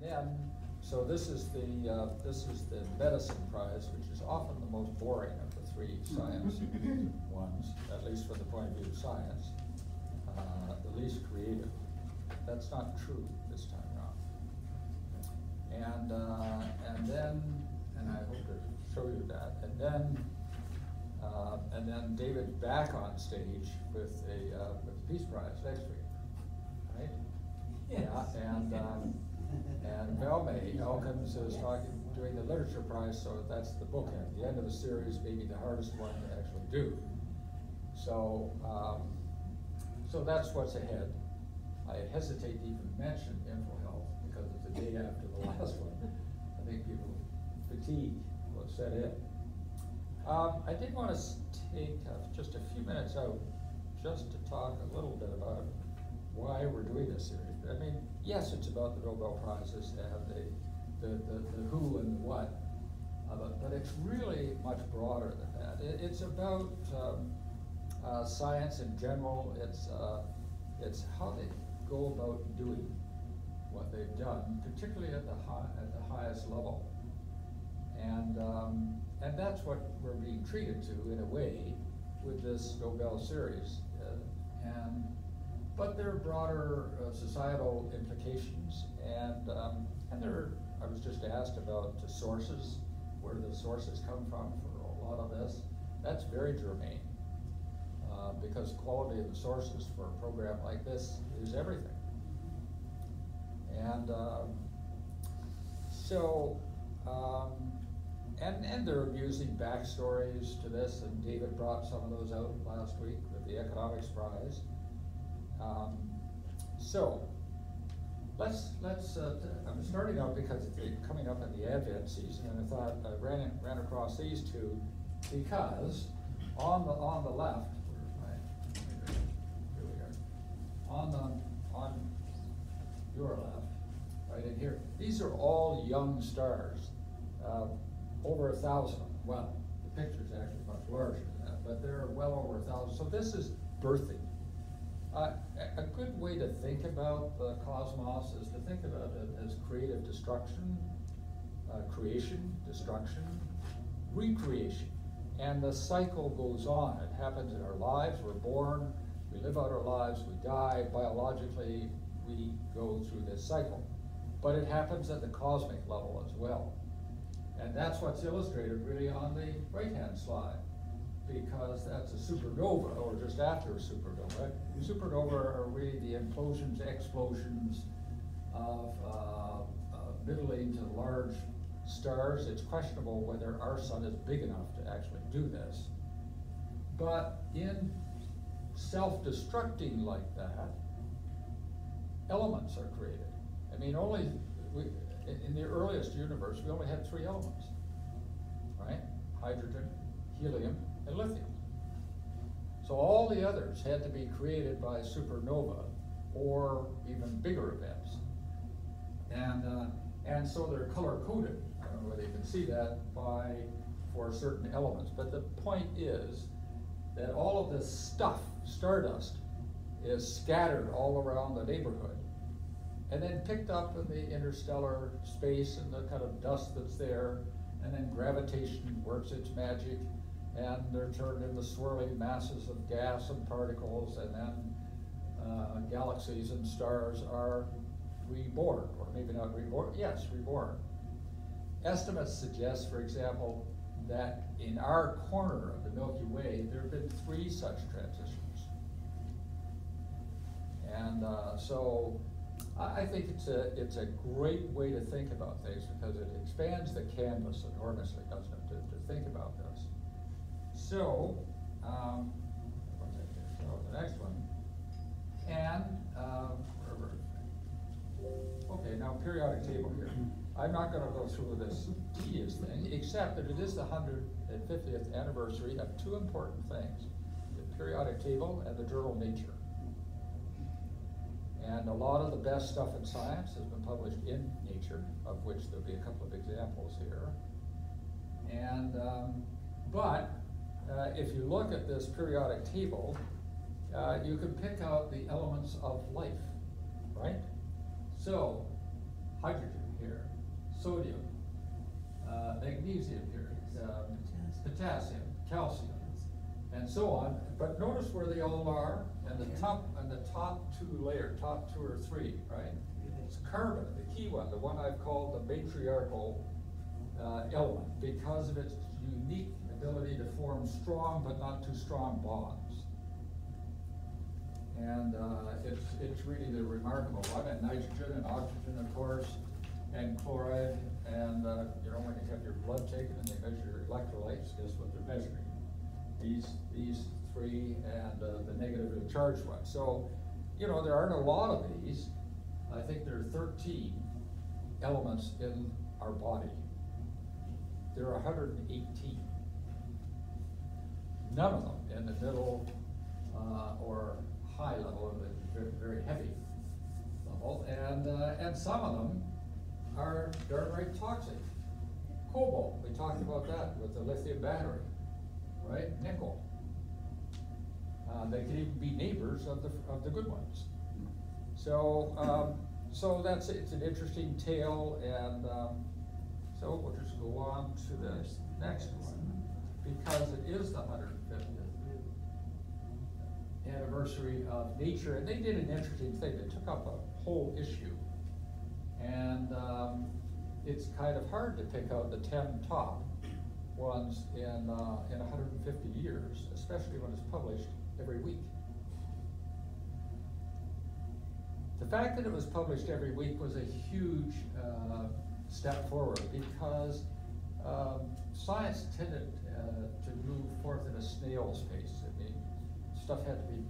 And then, so this is the, uh, this is the medicine prize, which is often the most boring of the three science ones, at least from the point of view of science, uh, the least creative. That's not true this time around. And, uh, and then, and I hope to show you that, and then, uh, and then David back on stage with a, uh, with the Peace Prize next week, right? Yeah, and, um, and May Elkins is talking, doing the literature prize, so that's the book bookend. The end of the series may be the hardest one to actually do. So, um, so that's what's ahead. I hesitate to even mention InfoHealth because it's the day after the last one. I think people fatigue will set in. Um, I did want to take uh, just a few minutes out just to talk a little bit about why we're doing this series. I mean, yes, it's about the Nobel Prizes and the, the, the, the who and the what, but, but it's really much broader than that. It, it's about um, uh, science in general. It's, uh, it's how they go about doing what they've done, particularly at the, at the highest level. And, um, and that's what we're being treated to, in a way, with this Nobel series. Uh, and but there are broader uh, societal implications, and um, and there. I was just asked about the sources, where the sources come from for a lot of this. That's very germane, uh, because quality of the sources for a program like this is everything. And um, so, um, and and they're using backstories to this, and David brought some of those out last week with the economics prize. Um, so, let's, let's, uh, I'm starting out because it's coming up in the Advent season, and I thought I ran, ran across these two because on the, on the left, my, here we are, on the, on your left, right in here, these are all young stars, uh, over a thousand. Well, the picture's actually much larger than that, but they're well over a thousand. So this is birthing a good way to think about the cosmos is to think about it as creative destruction, uh, creation, destruction, recreation. And the cycle goes on. It happens in our lives. We're born, we live out our lives, we die. Biologically, we go through this cycle. But it happens at the cosmic level as well. And that's what's illustrated really on the right hand slide because that's a supernova or just after a supernova. Supernova are really the implosions, explosions of uh, uh, middling to large stars. It's questionable whether our sun is big enough to actually do this. But in self-destructing like that, elements are created. I mean, only we, in the earliest universe, we only had three elements, right? Hydrogen, helium, and lithium. So all the others had to be created by supernova or even bigger events. And, uh, and so they're color coded. I don't know whether you can see that by for certain elements. But the point is that all of this stuff, stardust, is scattered all around the neighborhood and then picked up in the interstellar space and the kind of dust that's there, and then gravitation works its magic, and they're turned into swirling masses of gas and particles, and then uh, galaxies and stars are reborn, or maybe not reborn, yes, reborn. Estimates suggest, for example, that in our corner of the Milky Way, there have been three such transitions. And uh, so I think it's a, it's a great way to think about things because it expands the canvas enormously, doesn't it, to, to think about this. So, um, so the next one, and, um, okay, now periodic table here. I'm not gonna go through this tedious thing, except that it is the 150th anniversary of two important things, the periodic table and the journal Nature. And a lot of the best stuff in science has been published in Nature, of which there'll be a couple of examples here. And, um, but uh, if you look at this periodic table, uh, you can pick out the elements of life, right? So, hydrogen, here, sodium, uh, magnesium here, um, potassium, calcium, and so on. But notice where they all are, and the top, and the top two layer, top two or three, right? It's carbon, the key one, the one I've called the matriarchal uh, element, because of its unique ability to form strong but not too strong bonds. And uh, it's, it's really the remarkable one, and nitrogen and oxygen, of course, and chloride, and, uh, you know, when you have your blood taken and they measure your electrolytes, guess what they're measuring? These, these three and uh, the negatively charged one. So, you know, there aren't a lot of these. I think there are thirteen elements in our body. There are hundred and eighteen. None of them in the middle, uh, or high level, or the very, heavy level, and, uh, and some of them are downright toxic. Cobalt, we talked about that with the lithium battery, right? Nickel. Uh, they could even be neighbors of the, of the good ones. So, um, so that's, it's an interesting tale, and, um, so we'll just go on to the next one, because it is the hundred anniversary of nature, and they did an interesting thing, they took up a whole issue. And, um, it's kind of hard to pick out the ten top ones in, uh, in hundred and fifty years, especially when it's published every week. The fact that it was published every week was a huge uh, step forward because um, science tended uh, to move forth in a snail's pace. Stuff had to be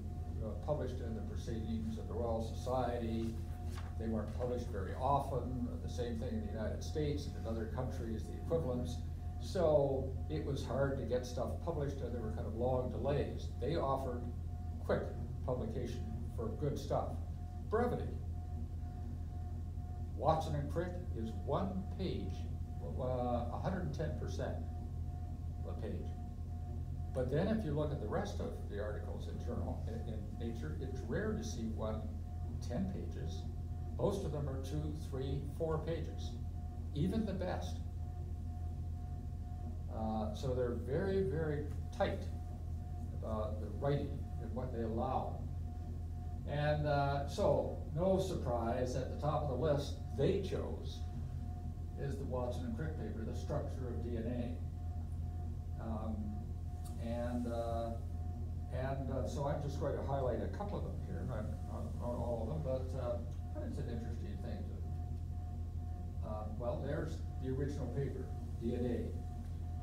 uh, published in the proceedings of the Royal Society. They weren't published very often. The same thing in the United States and in other countries, the equivalents. So it was hard to get stuff published, and there were kind of long delays. They offered quick publication for good stuff. Brevity. Watson and Crick is one page, uh, 110% of a page. But then if you look at the rest of the articles in journal, in, in Nature, it's rare to see one 10 pages. Most of them are two, three, four pages, even the best. Uh, so they're very, very tight about the writing and what they allow. And uh, so, no surprise, at the top of the list they chose is the Watson and Crick paper, The Structure of DNA. Um, and uh, and uh, so I'm just going to highlight a couple of them here, not, not, not all of them, but, uh, it's an interesting thing to. Uh, well, there's the original paper, DNA.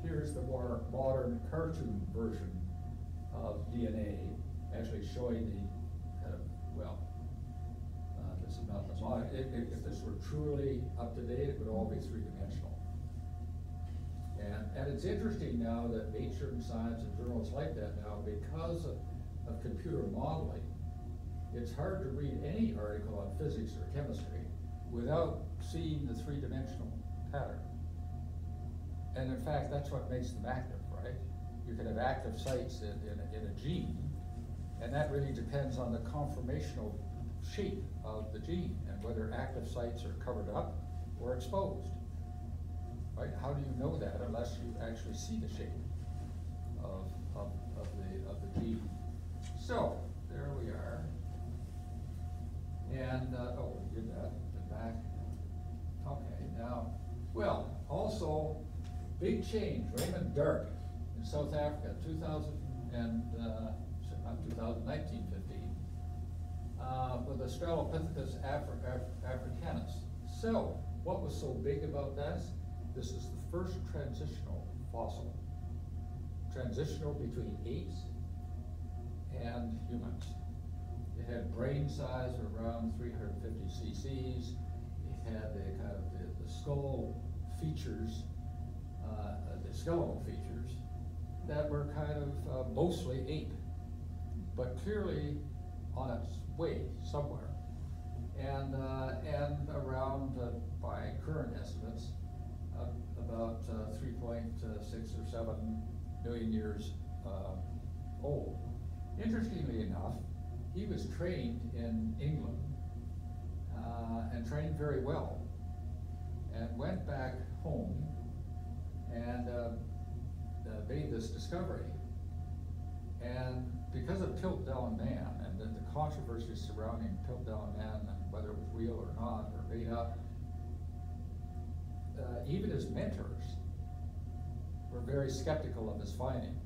Here's the more modern cartoon version of DNA, actually showing the kind of, well, uh, this is not the modern, if, if, if this were truly up to date, it would all be three-dimensional. And, and it's interesting now that Nature and Science and journals like that now, because of, of computer modeling, it's hard to read any article on physics or chemistry without seeing the three-dimensional pattern. And in fact, that's what makes them active, right? You can have active sites in, in, a- in a gene, and that really depends on the conformational shape of the gene and whether active sites are covered up or exposed. Right? How do you know that unless you actually see the shape of, of, of the, of the gene? So, there we are. And, uh, oh, we did that, the back. Okay, now, well, also, big change, Raymond Dart in South Africa, two thousand and, uh, not 2019, 15, uh, with Australopithecus afri- af- africanus. So, what was so big about this? This is the first transitional fossil. Transitional between apes and humans. It had brain size around three hundred and fifty cc's. It had the kind of the, the skull features, uh, the skeletal features that were kind of uh, mostly ape, but clearly on its way somewhere. And, uh, and around, uh, by current estimates, about uh, three point six or seven million years uh, old. Interestingly enough, he was trained in England uh, and trained very well. and went back home and uh, uh, made this discovery. And because of Piltdown Man and then the controversy surrounding Piltdown Man and whether it was real or not or made up, uh, even his mentors were very skeptical of his finding.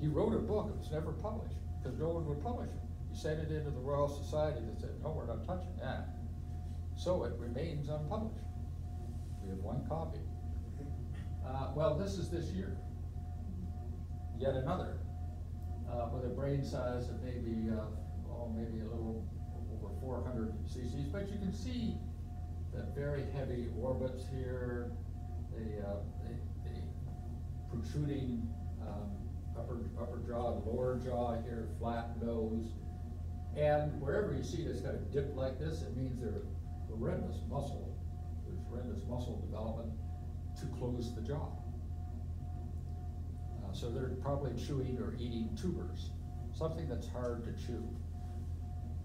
He wrote a book, it was never published, because no one would publish it. He sent it into the Royal Society that said, no, we're not touching that. So it remains unpublished. We have one copy. Uh, well, this is this year. Yet another, uh, with a brain size of maybe, uh, oh, maybe a little over four hundred cc's, but you can see the very heavy orbits here, the, uh, the, the protruding, um, upper, upper jaw, lower jaw here, flat nose. And wherever you see this kind of dip like this, it means there's horrendous muscle, there's horrendous muscle development to close the jaw. Uh, so they're probably chewing or eating tubers, something that's hard to chew.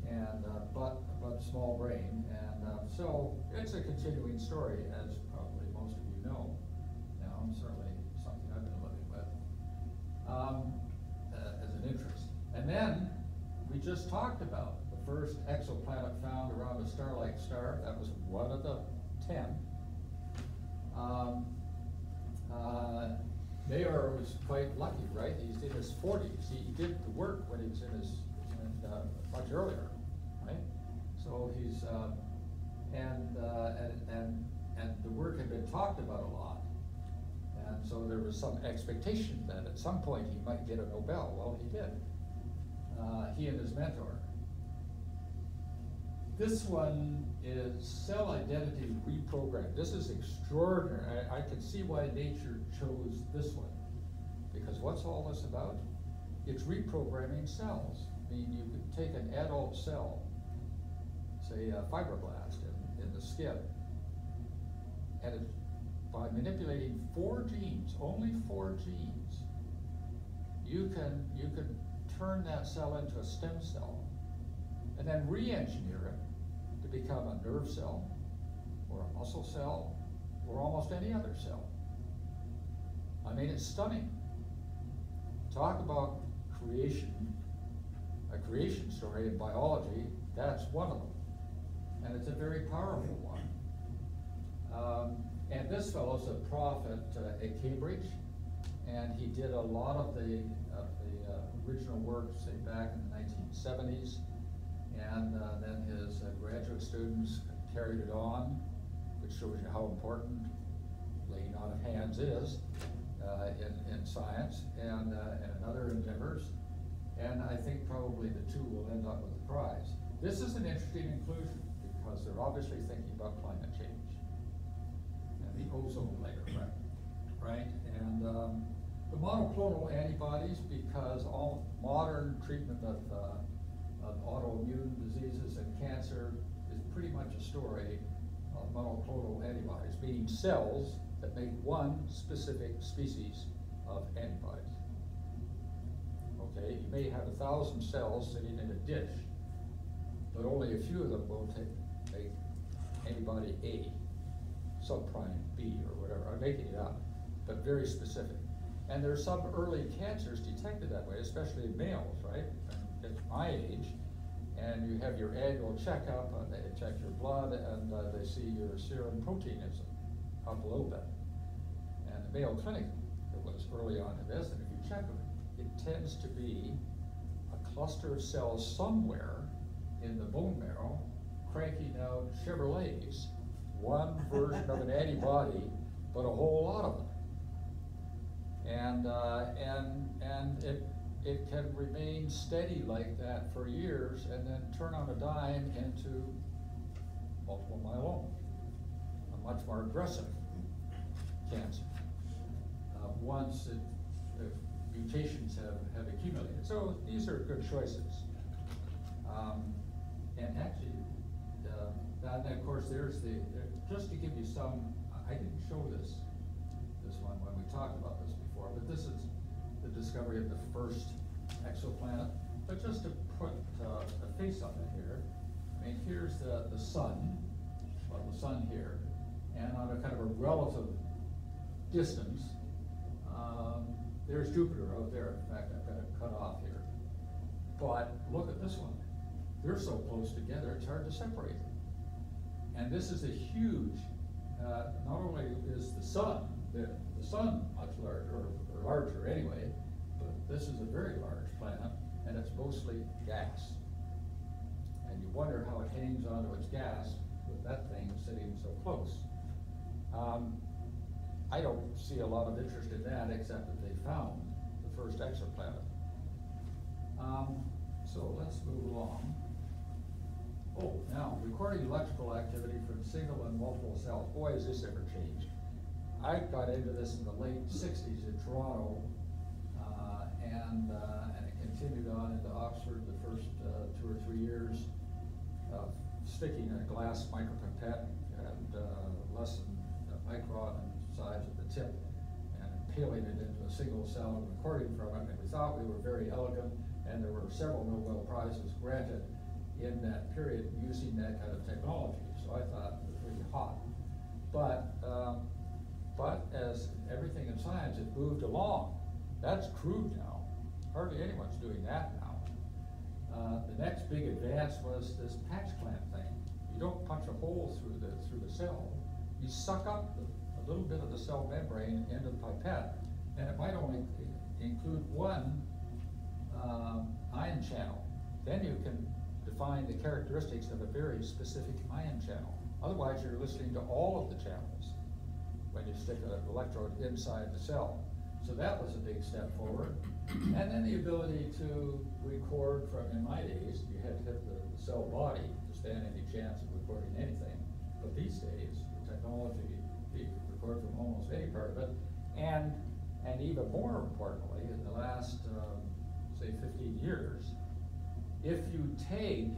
And, uh, but, but small brain, and, uh, so it's a continuing story, as probably most of you know. Now, I'm certainly something I've been living with, um, uh, as an interest. And then, we just talked about the first exoplanet found around a star-like star, that was one of the ten. Um, uh, Mayor was quite lucky, right? He's in his forties. He did the work when he was in his, uh, much earlier, right? So he's, uh, and, uh, and, and, and the work had been talked about a lot. And so there was some expectation that at some point he might get a Nobel. Well, he did. Uh, he and his mentor. This one is cell identity reprogrammed. This is extraordinary. I, I can see why nature chose this one. Because what's all this about? It's reprogramming cells. Mean, you could take an adult cell, say a fibroblast in, in the skin, and it, by manipulating four genes, only four genes, you can, you can turn that cell into a stem cell and then re-engineer it to become a nerve cell or a muscle cell or almost any other cell. I mean, it's stunning. Talk about creation, a creation story in biology, that's one of them. And it's a very powerful one. Um, and this fellow's a prof at, uh, at Cambridge, and he did a lot of the, of the uh, original work, say back in the 1970s. And uh, then his uh, graduate students carried it on, which shows you how important laying on of hands is uh, in, in science and, uh, and in other endeavors. And I think probably the two will end up with the prize. This is an interesting inclusion because they're obviously thinking about climate change and the ozone layer, right? right? And um, the monoclonal antibodies, because all modern treatment of uh, of autoimmune diseases and cancer is pretty much a story of monoclonal antibodies, meaning cells that make one specific species of antibodies. Okay, you may have a thousand cells sitting in a dish, but only a few of them will take, make antibody A, subprime B or whatever, I'm making it up, but very specific. And there's some early cancers detected that way, especially in males, right? at my age, and you have your annual checkup, and they check your blood, and uh, they see your serum protein is up a little bit. And the Mayo Clinic was early on in this, and if you check them, it tends to be a cluster of cells somewhere in the bone marrow cranking out Chevrolets, one version of an antibody, but a whole lot of them. And, uh, and, and it it can remain steady like that for years and then turn on a dime into multiple myeloma, a much more aggressive cancer. Uh, once it, mutations have, have accumulated. So these are good choices. Um, and actually, uh, and of course, there's the, just to give you some, I didn't show this, this one when we talked about this before, but this is the discovery of the first exoplanet. But just to put uh, a face on it here, I mean, here's the, the sun, well, the sun here, and on a kind of a relative distance, um, there's Jupiter out there. In fact, I've got it cut off here. But look at this one. They're so close together, it's hard to separate them. And this is a huge, uh, not only is the sun, the, the sun much larger, or, larger anyway, but this is a very large planet, and it's mostly gas. And you wonder how it hangs onto its gas with that thing sitting so close. Um, I don't see a lot of interest in that, except that they found the first exoplanet. Um, so let's move along. Oh, now, recording electrical activity from single and multiple cells. Boy, has this ever changed. I got into this in the late sixties in Toronto, uh, and, uh, and it continued on into Oxford the first, uh, two or three years of sticking a glass micropipette and, uh, less than a micron size at the tip and peeling it into a single cell and recording from it. And we thought we were very elegant, and there were several Nobel Prizes granted in that period using that kind of technology. So I thought it was really hot. But, um, but as everything in science, it moved along. That's crude now. Hardly anyone's doing that now. Uh, the next big advance was this patch clamp thing. You don't punch a hole through the through the cell. You suck up the, a little bit of the cell membrane into the pipette, and it might only include one um, ion channel. Then you can define the characteristics of a very specific ion channel. Otherwise, you're listening to all of the channels when you stick an electrode inside the cell. So that was a big step forward. And then the ability to record from, in my days, you had to hit the, the cell body to stand any chance of recording anything. But these days, the technology, from almost any part of it. And, and even more importantly, in the last, um, say, 15 years, if you take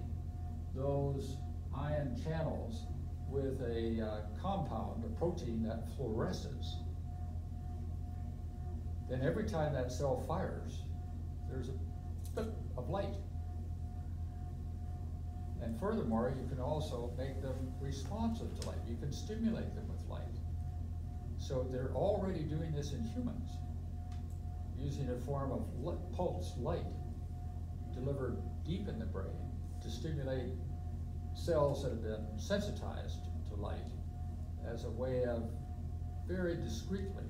those ion channels with a uh, compound, a protein that fluoresces, then every time that cell fires, there's a bit of light. And furthermore, you can also make them responsive to light. You can stimulate them. So they're already doing this in humans, using a form of pulse light delivered deep in the brain to stimulate cells that have been sensitized to light as a way of very discreetly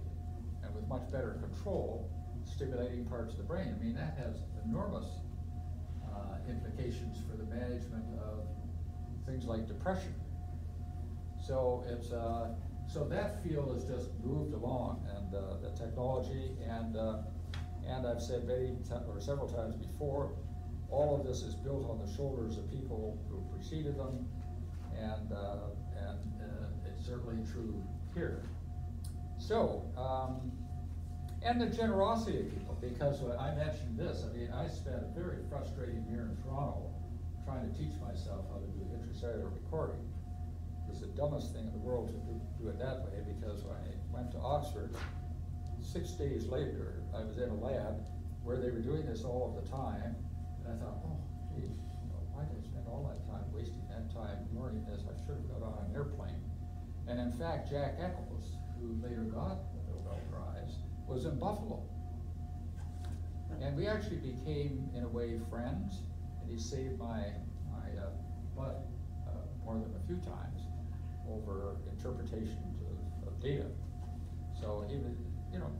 and with much better control stimulating parts of the brain. I mean, that has enormous uh, implications for the management of things like depression. So it's uh, so that field has just moved along, and uh, the technology, and uh, and I've said many or several times before, all of this is built on the shoulders of people who preceded them, and, uh, and uh, it's certainly true here. So, um, and the generosity of people, because I mentioned this, I mean, I spent a very frustrating year in Toronto trying to teach myself how to do intracellular recording. It was the dumbest thing in the world to do, do it that way because when I went to Oxford, six days later, I was in a lab where they were doing this all of the time, and I thought, oh, gee, you know, why did I spend all that time wasting that time learning this? I should have got on an airplane. And in fact, Jack Eccles, who later got the Nobel Prize, was in Buffalo. And we actually became, in a way, friends, and he saved my, my uh, butt uh, more than a few times over interpretations of, of data. So even, you know,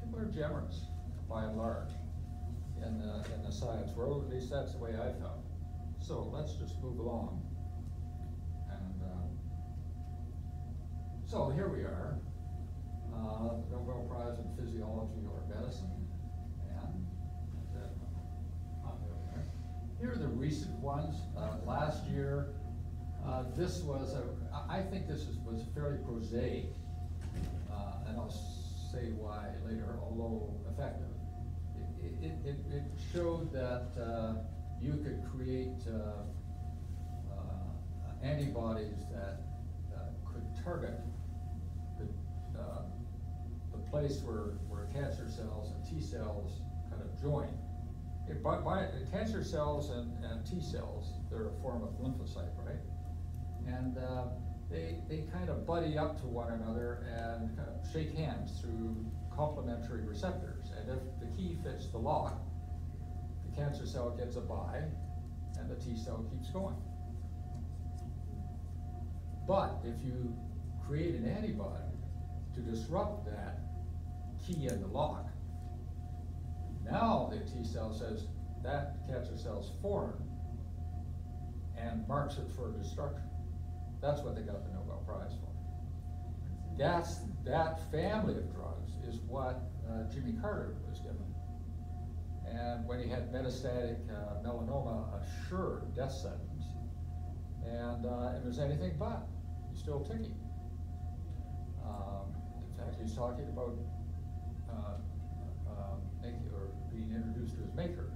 people are generous by and large in the, in the science world, at least that's the way I felt. So let's just move along. And uh, so here we are, uh, Nobel Prize in Physiology or Medicine, and uh, here are the recent ones. Uh, last year, uh, this was a, I think this is, was fairly prosaic, uh, and I'll say why later, although effective it, it, it showed that uh, you could create uh, uh, antibodies that could target the, the place where, where cancer cells and T cells kind of join. It, by, by, cancer cells and, and T cells, they're a form of lymphocyte, right? And, uh, they, they kind of buddy up to one another and kind of shake hands through complementary receptors. And if the key fits the lock, the cancer cell gets a bye and the T cell keeps going. But if you create an antibody to disrupt that key in the lock, now the T cell says that cancer cell's foreign and marks it for destruction. That's what they got the Nobel Prize for. That's, that family of drugs is what uh, Jimmy Carter was given. And when he had metastatic uh, melanoma, sure death sentence. And uh, it was anything but. He's still ticking. Um, in fact, he's talking about uh, uh, making or being introduced to his maker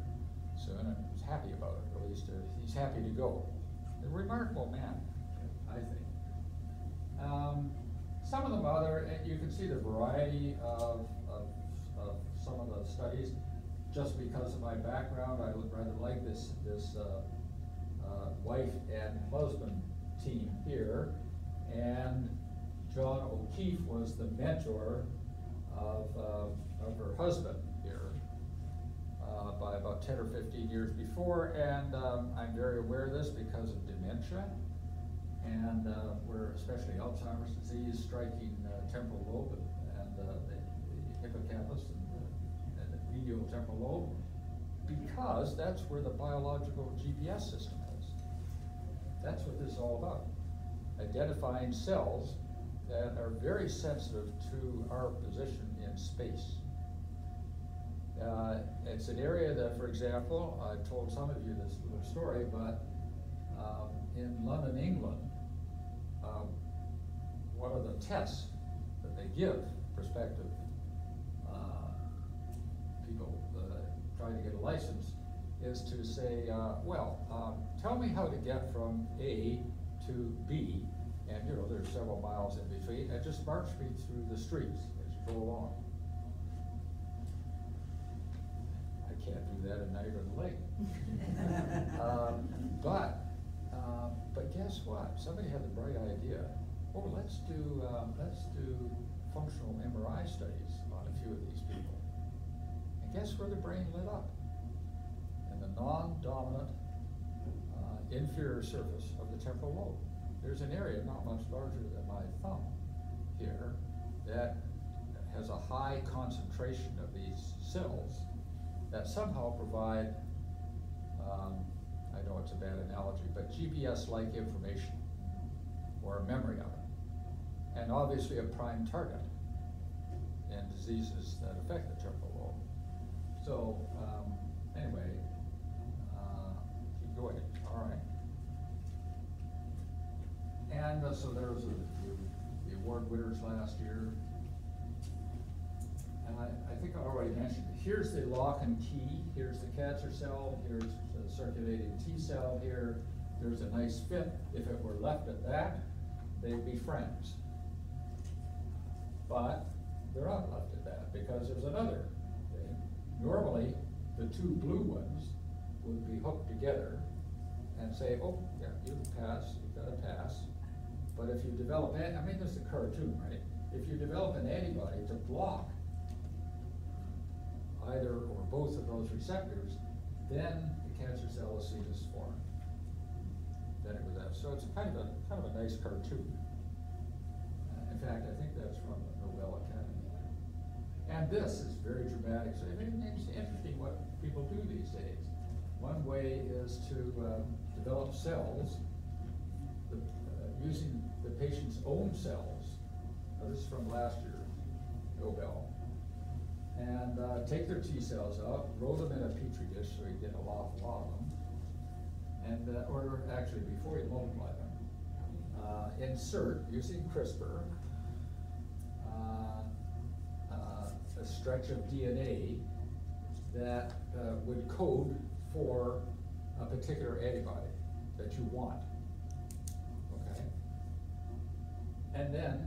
soon, and he's happy about it. At least uh, he's happy to go. A remarkable man. Um, some of them other, you can see the variety of, of, of, some of the studies. Just because of my background, I would rather like this, this uh, uh, wife and husband team here. And John O'Keefe was the mentor of, uh, of her husband here uh, by about 10 or 15 years before. And um, I'm very aware of this because of dementia and uh, where especially Alzheimer's disease striking uh, temporal lobe and uh, the, the, hippocampus and the, and the medial temporal lobe, because that's where the biological GPS system is. That's what this is all about. Identifying cells that are very sensitive to our position in space. Uh, it's an area that, for example, I've told some of you this little story, but um, in London, England, um, one of the tests that they give prospective uh, people uh, trying to get a license is to say, uh, well, um, tell me how to get from A to B, and you know, there's several miles in between, and just march me through the streets as you go along. I can't do that at night or in Niagara Lake. um, but but guess what? Somebody had the bright idea. Oh, let's do uh, let's do functional MRI studies on a few of these people. And guess where the brain lit up? In the non-dominant uh, inferior surface of the temporal lobe. There's an area not much larger than my thumb here that has a high concentration of these cells that somehow provide um, I know it's a bad analogy, but GPS-like information or a memory of it. And obviously a prime target in diseases that affect the temporal lobe. So um, anyway, uh, keep going, all right. And uh, so there was a, the, the award winners last year. And I, I think I already mentioned, here's the lock and key, here's the cancer cell, here's the circulating T cell here. There's a nice fit. If it were left at that, they'd be friends. But they're not left at that because there's another thing. Normally, the two blue ones would be hooked together and say, oh, yeah, you pass, you've got to pass. But if you develop, I mean, this is a cartoon, right? If you develop an antibody to block either or both of those receptors, then the cancer cell is seen as foreign. Then it was that. So it's kind of a kind of a nice cartoon. Uh, in fact, I think that's from the Nobel Academy. And this is very dramatic. So it's interesting what people do these days. One way is to uh, develop cells the, uh, using the patient's own cells. Now, this is from last year, Nobel and uh, take their T cells out, roll them in a petri dish so you get a lot, a lot of them, and uh, or actually before you multiply them, uh, insert using CRISPR uh, uh, a stretch of DNA that uh, would code for a particular antibody that you want. Okay, and then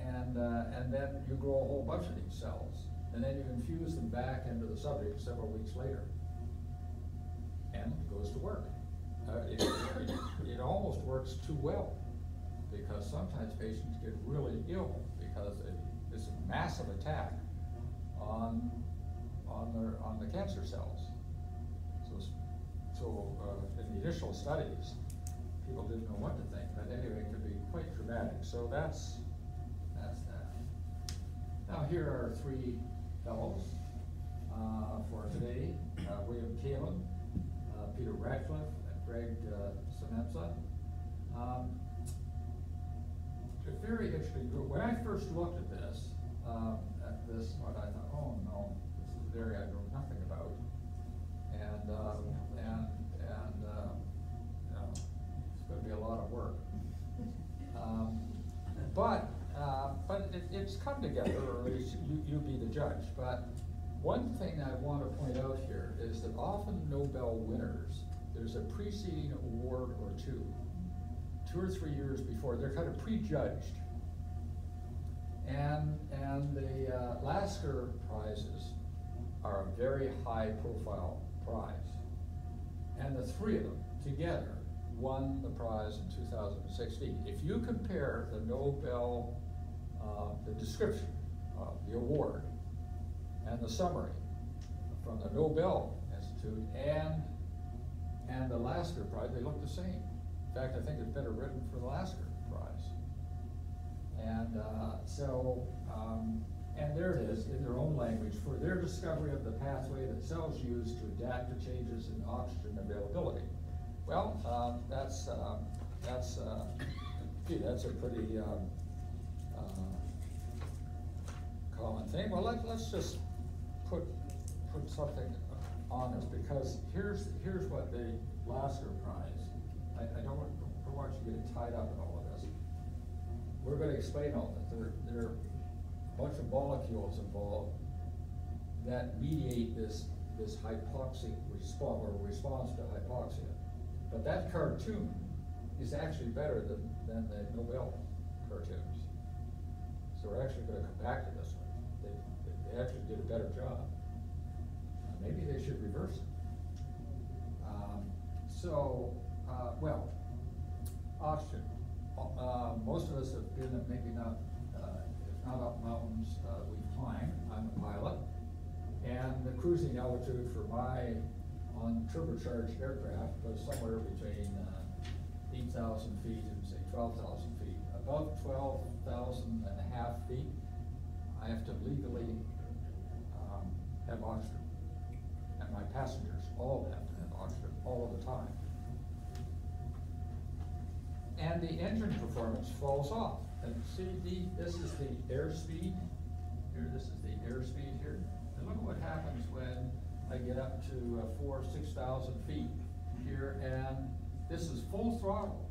and and then you grow a whole bunch of these cells and then you infuse them back into the subject several weeks later. And it goes to work. Uh, it, it, it, almost works too well. because sometimes patients get really ill because it, it's a massive attack on, on their, on the cancer cells. So, so, uh, in the initial studies, people didn't know what to think, but anyway, it could be quite dramatic, so that's, that's that. Now, here are three fellows, uh, for today, uh, William Kaelin, uh, Peter Ratcliffe, and Greg, uh, Semenza. Um, a very interesting group. When I first looked at this, um, at this one, I thought, oh no, this is an area I know nothing about. And, uh, and, and, uh, you know, it's gonna be a lot of work. Um, but, but it, it's come together, or at least you, you be the judge. But one thing I wanna point out here is that often Nobel winners, there's a preceding award or two two or three years before, they're kind of prejudged. And, and the uh, Lasker prizes are a very high profile prize. And the three of them together won the prize in 2016. If you compare the Nobel, uh, the description of the award and the summary from the Nobel Institute and, and the Lasker Prize, they look the same. In fact, I think it's better written for the Lasker Prize. And uh, so, um, and there it is in their own language for their discovery of the pathway that cells use to adapt to changes in oxygen availability. Well, um, that's um, that's uh, gee, that's a pretty um, uh, common. Well, let, let's just put put something on this because here's here's what the Lasker Prize. I, I don't want, don't want you getting tied up in all of this. We're gonna explain all that. There, there are a bunch of molecules involved that mediate this, this hypoxic response, or response to hypoxia. But that cartoon is actually better than, than the Nobel cartoons. So we're actually gonna come back to this they- actually did a better job. Uh, Maybe they should reverse it. Um, So, uh, well, oxygen. Uh, most of us have been, maybe not, uh, if not up mountains, uh, we've climbed. I'm a pilot. And the cruising altitude for my, on turbocharged aircraft was somewhere between, uh, eight thousand feet and say twelve thousand feet. Above 12,000 and a half feet, I have to legally, have oxygen. And my passengers all have to have oxygen all the time. And the engine performance falls off. And see, the, this is the airspeed. Here, this is the airspeed here. And look at what happens when I get up to uh, four, six thousand feet here, and this is full throttle.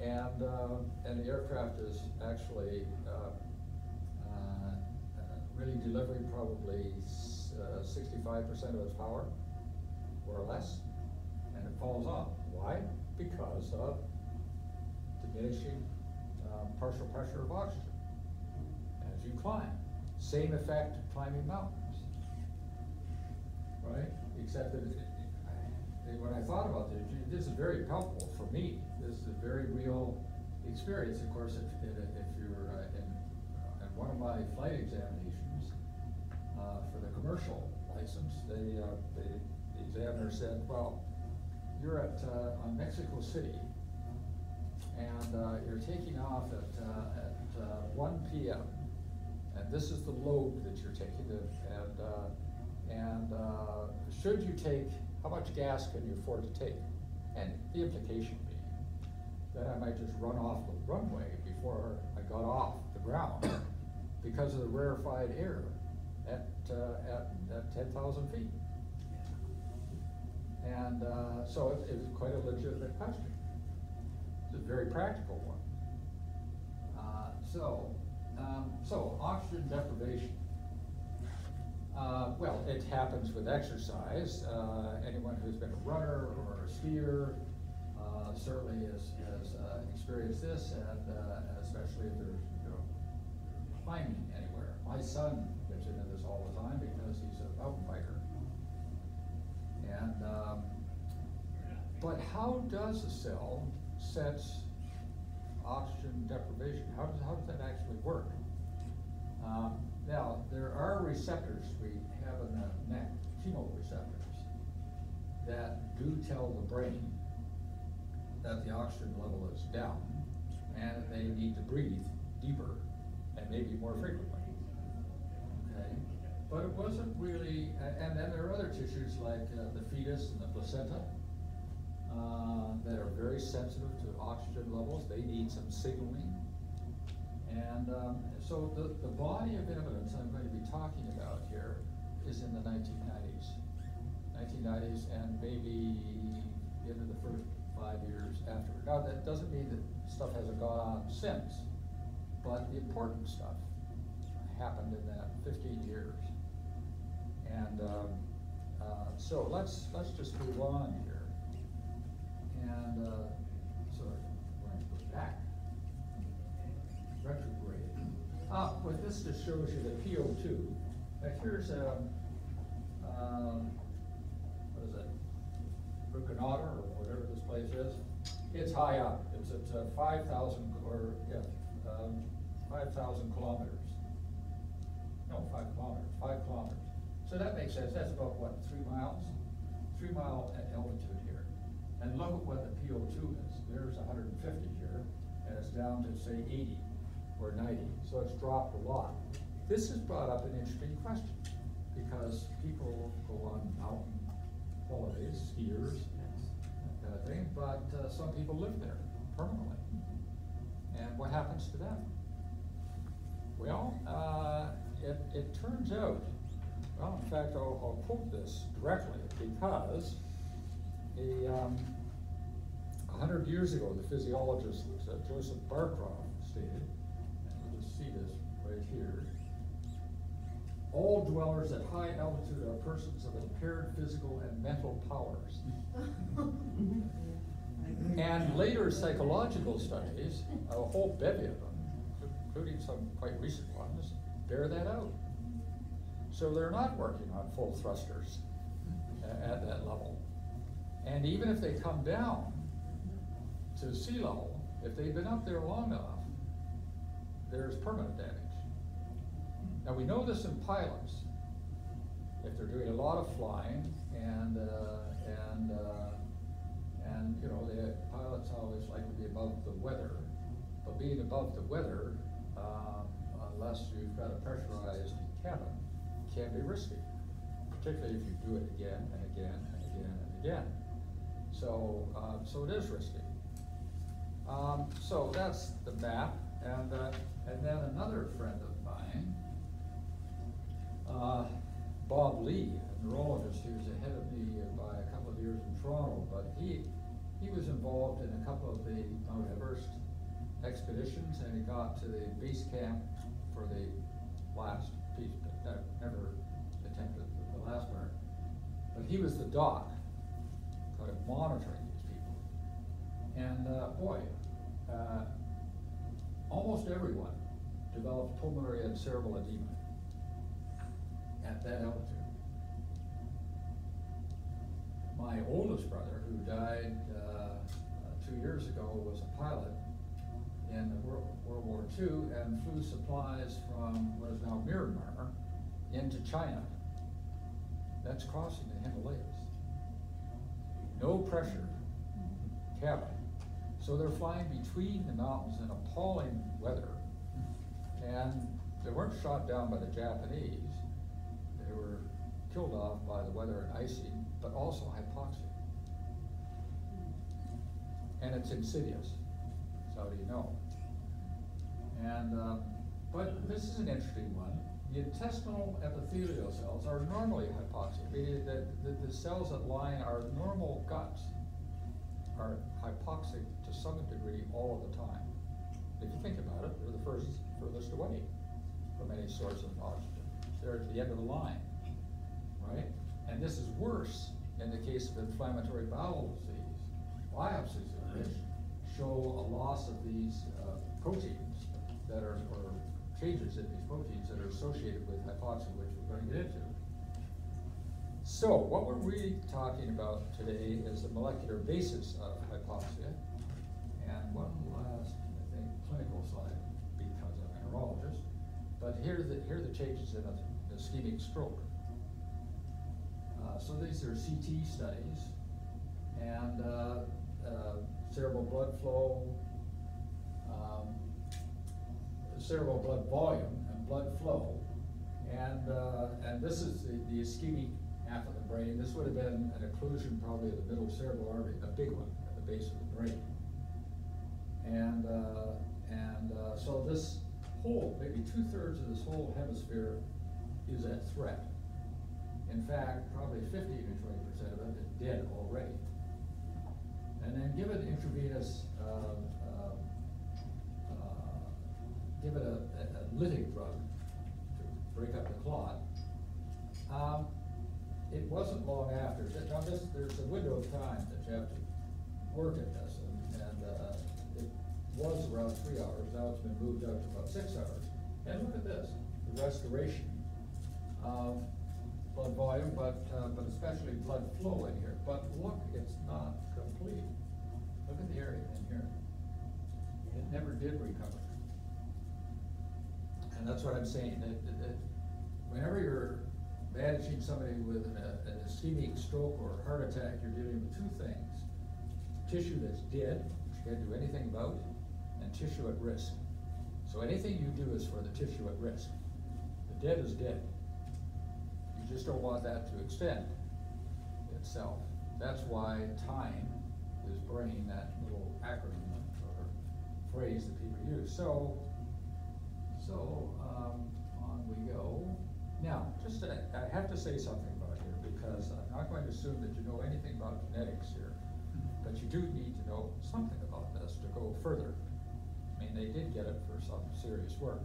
And, uh, and the aircraft is actually, uh, really delivering probably uh, sixty-five percent of its power, or less, and it falls off. Why? Because of diminishing um, partial pressure of oxygen as you climb. Same effect climbing mountains, right? Except that it, it- when I thought about this, this is very helpful for me. This is a very real experience. Of course, if, if if you're uh, in, uh, in one of my flight examinations, uh, for the commercial license, they, uh, the examiner said, well, you're at, uh, on Mexico City, and, uh, you're taking off at, uh, at, uh, one P M. And this is the load that you're taking, and, and, uh, uh, should you take, how much gas can you afford to take? And the implication being, that I might just run off the runway before I got off the ground because of the rarefied air at, uh, at, at ten thousand feet. And, uh, so it, it was quite a legitimate question. It's a very practical one. Uh, so, um, so oxygen deprivation. Uh, well, it happens with exercise. Uh, anyone who's been a runner or a skier uh, certainly has, has uh, experienced this, and uh, especially if they're you know, climbing anywhere. My son all the time because he's a mountain biker. And, um, but how does a cell sense oxygen deprivation. How does, how does that actually work? Um, now, there are receptors we have in the neck, chemoreceptors, that do tell the brain that the oxygen level is down and they need to breathe deeper and maybe more frequently. Okay? But it wasn't really, and then there are other tissues like uh, the fetus and the placenta uh, that are very sensitive to oxygen levels. They need some signaling. And um, so the, the body of evidence I'm going to be talking about here is in the 1990s. 1990s and maybe into the first five years after. Now, that doesn't mean that stuff hasn't gone on since, but the important stuff happened in that 15 years. And um, uh, so let's let's just move on here. And uh, so we're going to go back, retrograde. Ah, what this just shows you the PO2. Now here's a, um, what is it? Ruconata or whatever this place is. It's high up. It's at uh, 5,000 or yeah, um, 5,000 kilometers. No, five kilometers. Five kilometers. So that makes sense. That's about what, three miles? Three mile at altitude here. And look at what the PO2 is. There's 150 here, and it's down to say 80 or 90. So it's dropped a lot. This has brought up an interesting question because people go on mountain holidays, skiers, that kind of thing, but uh, some people live there permanently. And what happens to them? Well, uh, it, it turns out well, in fact, I'll, I'll quote this directly because a, um, hundred years ago, the physiologist uh, Joseph Barcroft stated, and we'll just see this right here. All dwellers at high altitude are persons of impaired physical and mental powers. and later psychological studies, a whole bevy of them, including some quite recent ones, bear that out. So they're not working on full thrusters at that level. And even if they come down to sea level, if they've been up there long enough, there's permanent damage. Now we know this in pilots. If they're doing a lot of flying and uh, and uh, and you know the pilots always like to be above the weather, but being above the weather, uh, unless you've got a pressurized cabin, can be risky, particularly if you do it again and again and again and again. So, uh, so it is risky. Um, so that's the map, and uh, and then another friend of mine, uh, Bob Lee, a neurologist, he was ahead of me by a couple of years in Toronto, but he he was involved in a couple of the Mount Everest expeditions, and he got to the base camp for the last never attempted the last part. But he was the doc, kind of monitoring these people. And uh, boy, uh, almost everyone developed pulmonary and cerebral edema at that altitude. My oldest brother, who died uh, two years ago, was a pilot in World, War II and flew supplies from what is now Myanmar into China. That's crossing the Himalayas. No pressure, cabin. So they're flying between the mountains in appalling weather. And they weren't shot down by the Japanese. They were killed off by the weather and icing, but also hypoxia. And it's insidious. So how do you know? And, um, but this is an interesting one. The intestinal epithelial cells are normally hypoxic, meaning that the, the cells that line our normal guts are hypoxic to some degree all of the time. If you think about it, they're the first, furthest away from any source of oxygen. They're at the end of the line, right? And this is worse in the case of inflammatory bowel disease. Biopsies of which show a loss of these uh, proteins that are, or changes in these proteins that are associated with hypoxia, which we're going to get into. So what we're really talking about today is the molecular basis of hypoxia. And one last think, clinical side because I'm a neurologist. But here are the, here are the changes in ischemic stroke. Uh, so these are CT studies and uh, uh, cerebral blood flow, um, cerebral blood volume and blood flow. And, uh, and this is the, the ischemic half of the brain. This would have been an occlusion probably of the middle cerebral artery, a big one at the base of the brain. And, uh, and uh, so this whole, maybe two-thirds of this whole hemisphere is at threat. In fact, probably 15 to 20% of it is dead already. And then given intravenous, uh, give it a, a, lytic drug to break up the clot. Um, it wasn't long after. Now, this, there's a window of time that you have to work at this, and, and uh, it was around three hours. Now it's been moved up to about six hours. And look at this, the restoration of blood volume, but, uh, but especially blood flow in here. But look, it's not complete. Look at the area in here. It never did recover. And that's what I'm saying. That, that, that whenever you're managing somebody with an, uh, an ischemic stroke or a heart attack, you're dealing with two things. Tissue that's dead, which you can't do anything about, and tissue at risk. So anything you do is for the tissue at risk. The dead is dead. You just don't want that to extend itself. That's why time is brain, that little acronym or phrase that people use. So, so um, on we go. Now, just I have to say something about here because I'm not going to assume that you know anything about genetics here, but you do need to know something about this to go further. I mean, they did get it for some serious work.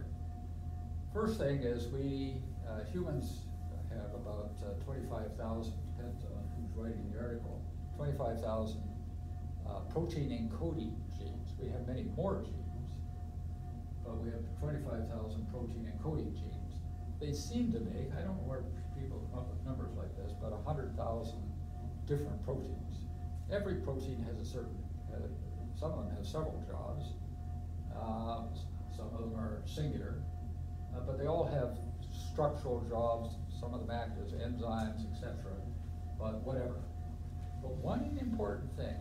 First thing is we, uh, humans have about uh, 25,000, depends on who's writing the article, 25,000 uh, protein encoding genes. We have many more genes, but we have 25,000 protein encoding genes. They seem to make, I don't know where people come up with numbers like this, but 100,000 different proteins. Every protein has a certain, uh, some of them have several jobs. Uh, some of them are singular, uh, but they all have structural jobs some of them act as enzymes, etc. But whatever. But one important thing,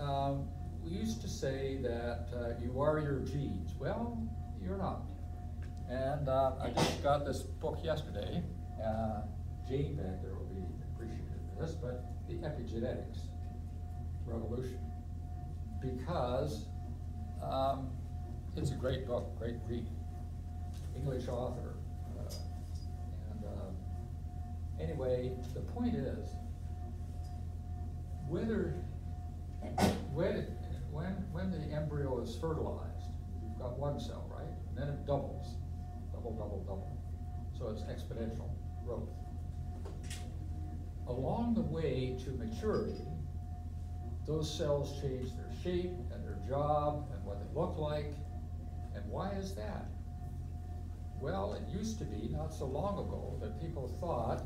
um, we used to say that uh, you are your genes. Well, you're not. And uh, I just got this book yesterday. Uh, Jane back there will be appreciative of this, but the epigenetics revolution. Because um, it's a great book, great read. English author, And anyway, the point is, whether, when, when, when the embryo is fertilized, you've got one cell, right? And then it doubles, double, double, double. So it's exponential growth. Along the way to maturity, those cells change their shape and their job and what they look like. And why is that? Well, it used to be, not so long ago, that people thought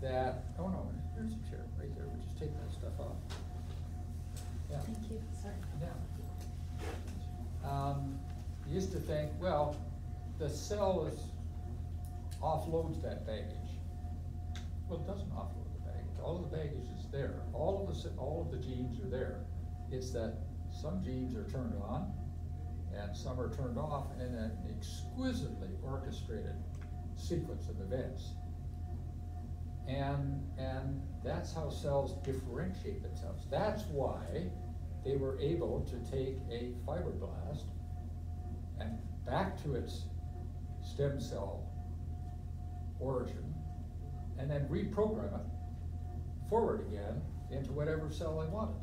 that, oh no, here's a chair right there, we just take that stuff off. Yeah. Thank you, sorry. Yeah. Um, used to think, well, the cell is, offloads that baggage. Well, it doesn't offload the baggage, all of the baggage is there, all of the, all of the genes are there. It's that some genes are turned on and some are turned off in an exquisitely orchestrated sequence of events. And, and that's how cells differentiate themselves. That's why they were able to take a fibroblast and back to its stem cell origin and then reprogram it forward again into whatever cell they wanted.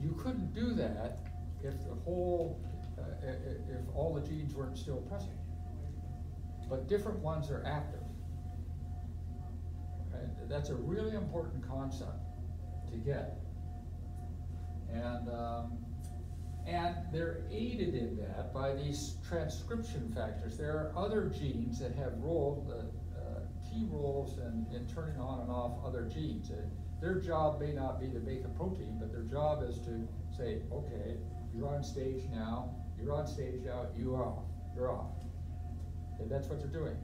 You couldn't do that if the whole, uh, if all the genes weren't still present. But different ones are active. That's a really important concept to get. And, um, and they're aided in that by these transcription factors. There are other genes that have role, uh, uh, key roles in, in turning on and off other genes. Uh, their job may not be to make a protein, but their job is to say, okay, you're on stage now, you're on stage now, you are off, you're off. And that's what they're doing.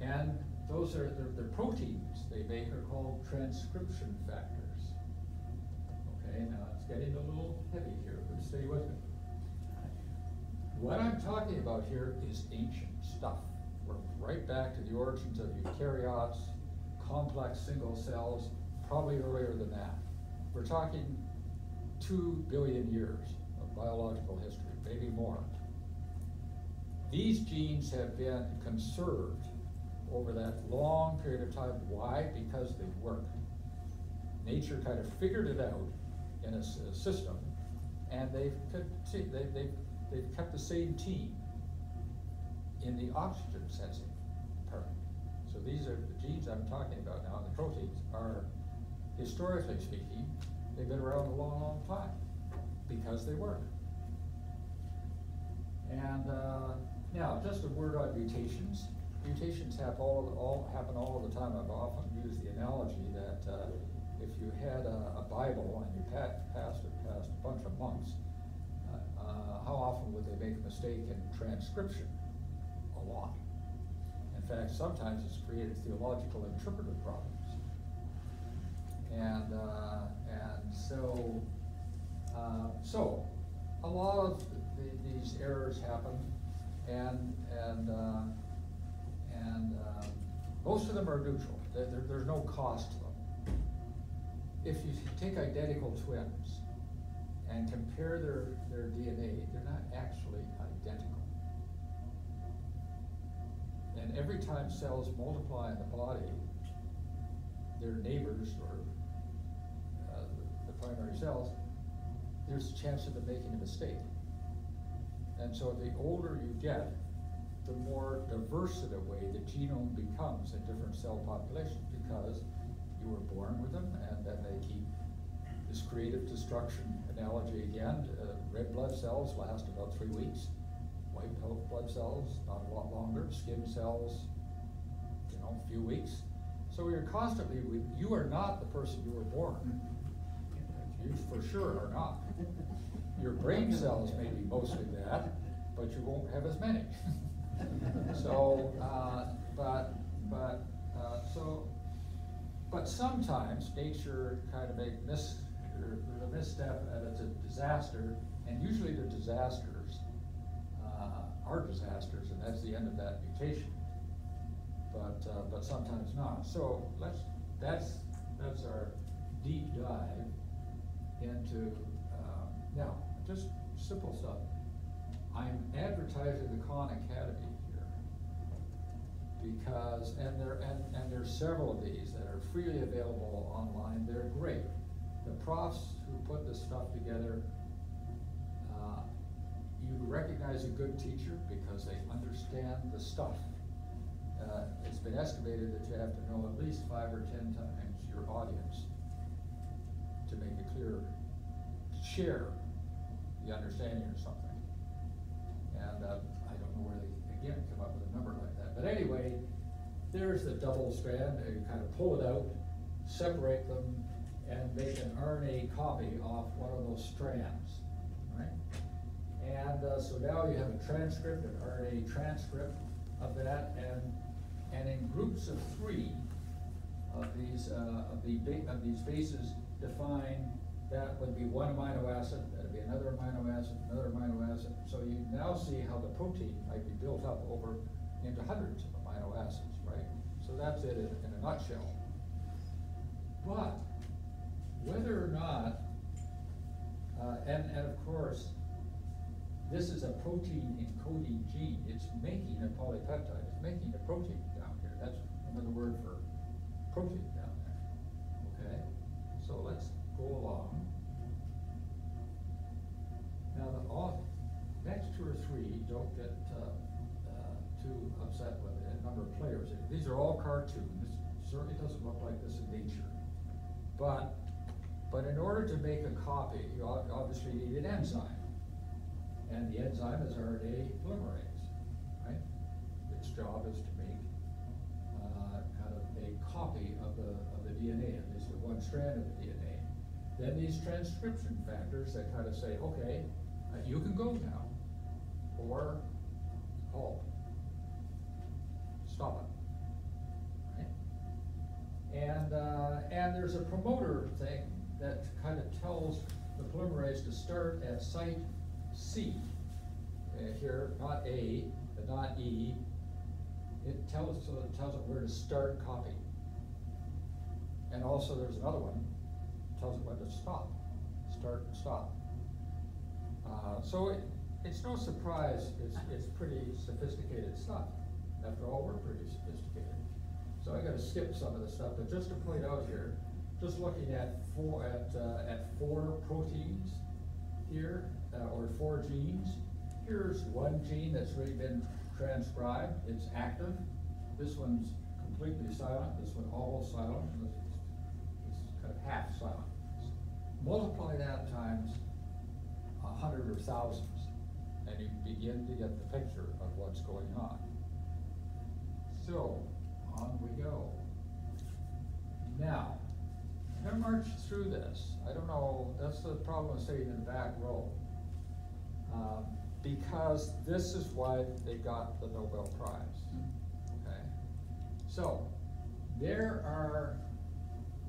And those are, the, the proteins they make are called transcription factors. Okay, now it's getting a little heavy here, but stay with me. What I'm talking about here is ancient stuff. We're right back to the origins of eukaryotes, complex single cells, probably earlier than that. We're talking two billion years of biological history, maybe more. These genes have been conserved over that long period of time. Why? Because they work. Nature kind of figured it out in a, a system, and they've, they, they've, they've kept the same team in the oxygen sensing part. So these are the genes I'm talking about now, the proteins are, historically speaking, they've been around a long, long time because they work. And uh, now, just a word on mutations. Mutations happen all, all, happen all the time. I've often used the analogy that uh, if you had a, a, Bible and you passed it past a bunch of monks, uh, uh, how often would they make a mistake in transcription? A lot. In fact, sometimes it's created theological interpretive problems. And, uh, and so, uh, so a lot of the, these errors happen and and uh, and uh, most of them are neutral. There, there, there's no cost to them. If you take identical twins and compare their, their DNA, they're not actually identical. And every time cells multiply in the body, their neighbors or uh, the, the primary cells, there's a chance of them making a mistake. And so the older you get, the more diverse in way the genome becomes in different cell populations because you were born with them and then they keep this creative destruction analogy again. Uh, red blood cells last about three weeks. White blood cells, not a lot longer. Skin cells, you know, a few weeks. So you're constantly, you are not the person you were born. You for sure are not. Your brain cells may be mostly that, but you won't have as many. so, uh, but, but, uh, so, but sometimes nature kind of make mis, a misstep and it's a disaster, and usually the disasters uh, are disasters, and that's the end of that mutation. But, uh, but sometimes not. So let's, that's, that's our deep dive into, um, now, just simple stuff. Advertising the Khan Academy here because, and there, and, and there's several of these that are freely available online. They're great. The profs who put this stuff together, uh, you recognize a good teacher because they understand the stuff. Uh, it's been estimated that you have to know at least five or ten times your audience to make it clear, share the understanding or something. And uh, I don't know where they, again, come up with a number like that. But anyway, there's the double strand. You kind of pull it out, separate them, and make an RNA copy off one of those strands, right? And uh, so now you have a transcript, an RNA transcript of that, and and in groups of three of these uh, of the of these bases define that would be one amino acid, that'd be another amino acid, another amino acid. So you now see how the protein might be built up over into hundreds of amino acids, right? So that's it in, in a nutshell. But whether or not, uh, and, and of course, this is a protein encoding gene. It's making a polypeptide. It's making a protein down here. That's another word for protein down there. Okay? So let's go along. Now, the next two or three don't get uh, uh, too upset with the number of players. These are all cartoons. Certainly doesn't look like this in nature. But, but in order to make a copy, you obviously need an enzyme. And the enzyme is RNA polymerase, right? Its job is to make uh, kind of a copy of the, of the DNA, at least one strand of DNA. Then these transcription factors that kind of say, okay, uh, you can go now, or halt, stop it. And, uh, and there's a promoter thing that kind of tells the polymerase to start at site C. Uh, here, not A, but not E. It tells, so it tells it where to start copy. And also there's another one, tells it when to stop, start stop. Uh, so it, it's no surprise, it's, it's pretty sophisticated stuff. After all, we're pretty sophisticated. So I gotta skip some of the stuff, but just to point out here, just looking at four, at, uh, at four proteins here, uh, or four genes. Here's one gene that's really been transcribed, it's active. This one's completely silent, this one all silent, half silent. Multiply that times a hundred or thousands, and you begin to get the picture of what's going on. So, on we go. Now, I'm gonna march through this. I don't know, that's the problem of sitting in the back row. Um, because this is why they got the Nobel Prize, okay? So, there are,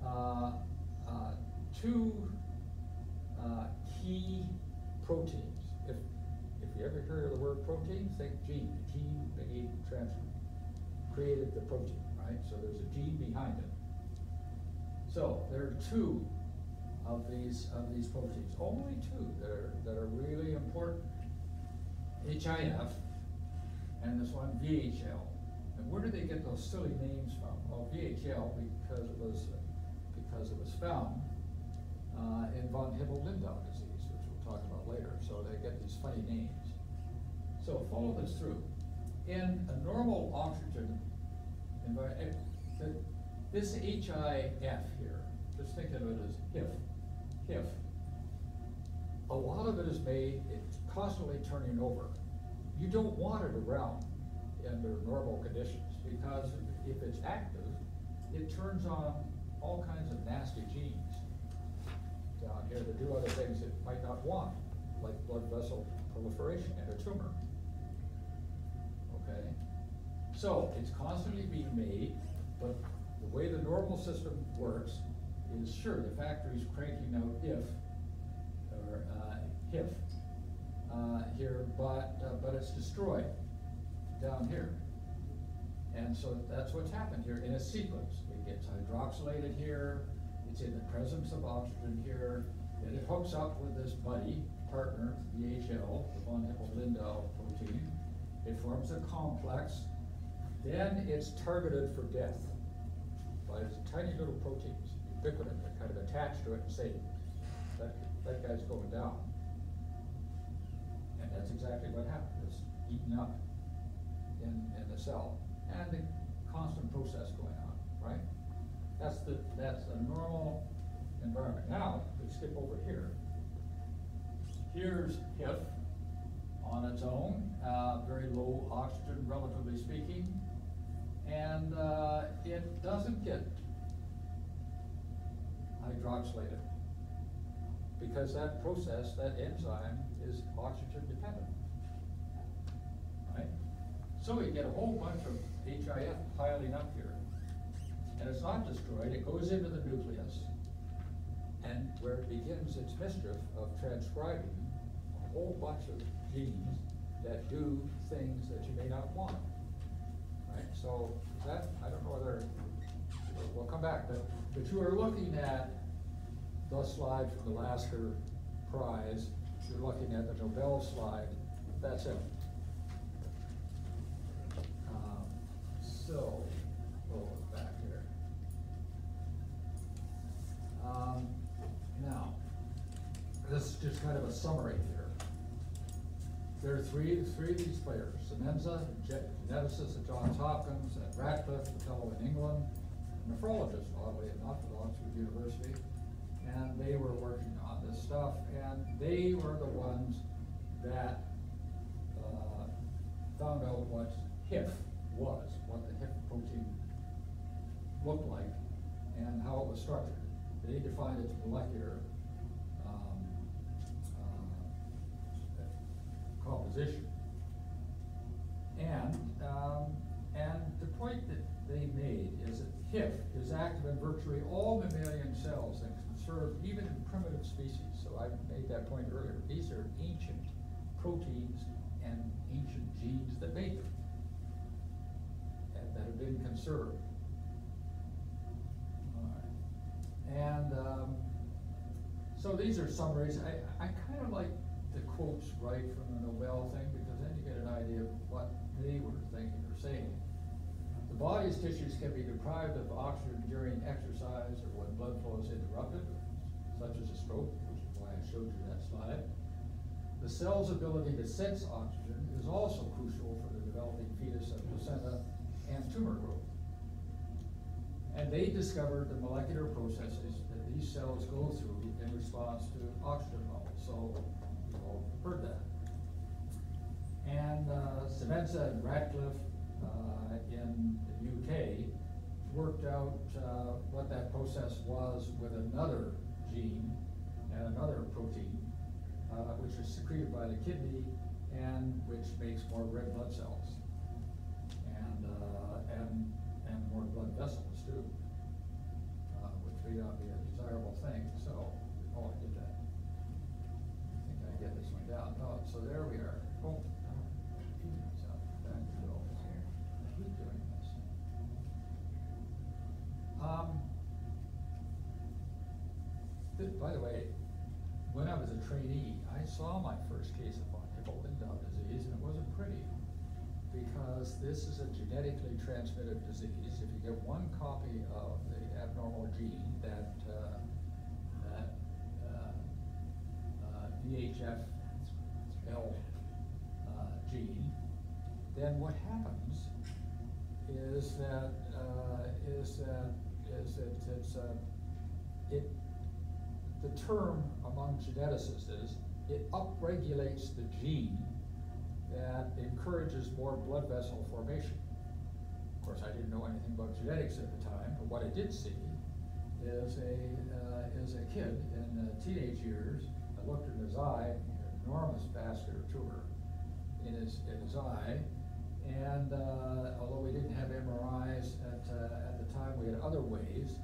uh, uh, two, uh, key proteins. If, if you ever hear the word protein, think gene. The gene made trans, created the protein, right? So there's a gene behind it. So there are two of these of these proteins, only two that are that are really important. HIF and this one VHL. And where did they get those silly names from? Well, VHL because it was because it was found uh, in von Hippel-Lindau disease, which we'll talk about later. So they get these funny names. So follow this through. In a normal oxygen environment, this HIF here, just think of it as HIF, HIF. A lot of it is made, it's constantly turning over. You don't want it around under normal conditions because if it's active, it turns on all kinds of nasty genes down here to do other things it might not want, like blood vessel proliferation and a tumor. Okay? So it's constantly being made, but the way the normal system works is sure, the factory's cranking out if, or uh, uh, here, but, uh, but it's destroyed down here. And so that's what's happened here in a sequence. It gets hydroxylated here, it's in the presence of oxygen here, and it hooks up with this buddy partner, VHL, the von Hippel-Lindau protein. It forms a complex. Then it's targeted for death by tiny little proteins, ubiquitin, that kind of attach to it and say, that, that guy's going down. And that's exactly what happened, it's eaten up in, in the cell. And the constant process going on, right? That's the, that's a normal environment. Now, we skip over here. Here's HIF on its own, uh, very low oxygen, relatively speaking and uh, it doesn't get hydroxylated because that process, that enzyme, is oxygen dependent. Right? So we get a whole bunch of HIF piling up here. And it's not destroyed, it goes into the nucleus. And where it begins its mischief of transcribing a whole bunch of genes that do things that you may not want right? So that, I don't know whether, we'll come back, but, but you are looking at the slide from the Lasker Prize, you're looking at the Nobel slide, that's it. Um, so, Um, now, this is just kind of a summary here. There are three, three of these players, Semenza, geneticist at Johns Hopkins, at Ratcliffe, a fellow in England, a nephrologist, oddly enough, at Oxford University. And they were working on this stuff, and they were the ones that uh, found out what HIF was, what the HIF protein looked like, and how it was structured. They defined its molecular um, uh, composition. And, um, and the point that they made is that HIF is active in virtually all mammalian cells and conserved even in primitive species. So I made that point earlier. These are ancient proteins and ancient genes that made them and that have been conserved. And um, so these are summaries. I, I kind of like the quotes right from the Nobel thing because then you get an idea of what they were thinking or saying. The body's tissues can be deprived of oxygen during exercise or when blood flow is interrupted, such as a stroke, which is why I showed you that slide. The cell's ability to sense oxygen is also crucial for the developing fetus and placenta and tumor growth. And they discovered the molecular processes that these cells go through in response to oxygen levels. So you've all heard that. And uh, and Ratcliffe uh, in the UK worked out uh, what that process was with another gene and another protein, uh, which is secreted by the kidney and which makes more red blood cells and uh, and and more blood vessels too, uh, which may not be a desirable thing. So, oh, I did that. I think I get this one down. Oh, so there we are. Oh, doing this. Um, th- by the way, when I was a trainee, I saw my first case of Hippel-Lindau disease, and it wasn't pretty. Because this is a genetically transmitted disease. If you get one copy of the abnormal gene, that, uh, that, uh, uh, VHF-L, uh, gene, then what happens is that, uh, is that, is that it's, uh, it, the term among geneticists is, it upregulates the gene that encourages more blood vessel formation. Of course, I didn't know anything about genetics at the time, but what I did see is a, uh, is a kid in uh, teenage years, I looked in his eye, an enormous vascular tumor in his, in his eye, and uh, although we didn't have MRIs at, uh, at the time, we had other ways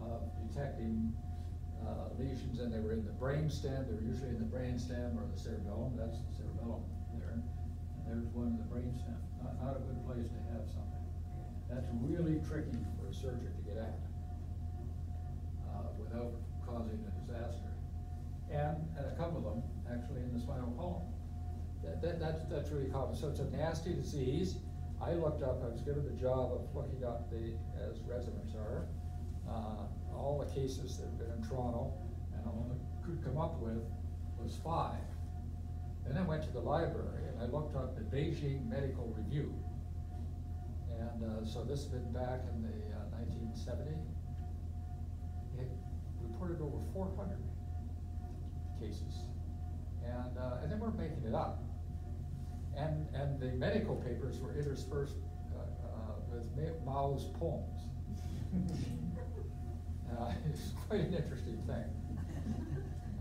of detecting uh, lesions, and they were in the brainstem. They were usually in the brainstem or the cerebellum. That's the cerebellum there's one in the brainstem. Not, not a good place to have something. That's really tricky for a surgeon to get at uh, without causing a disaster. And, and a couple of them actually in the spinal column. That, that, that's, that's really common. So it's a nasty disease. I looked up, I was given the job of looking up the, as residents are, uh, all the cases that have been in Toronto, and all I could come up with was five. Then I went to the library and I looked up the Beijing Medical Review. And uh, so this has been back in the uh, 1970. It reported over 400 cases. And, uh, and they weren't making it up. And, and the medical papers were interspersed uh, uh, with Mao's poems. Uh, it's quite an interesting thing.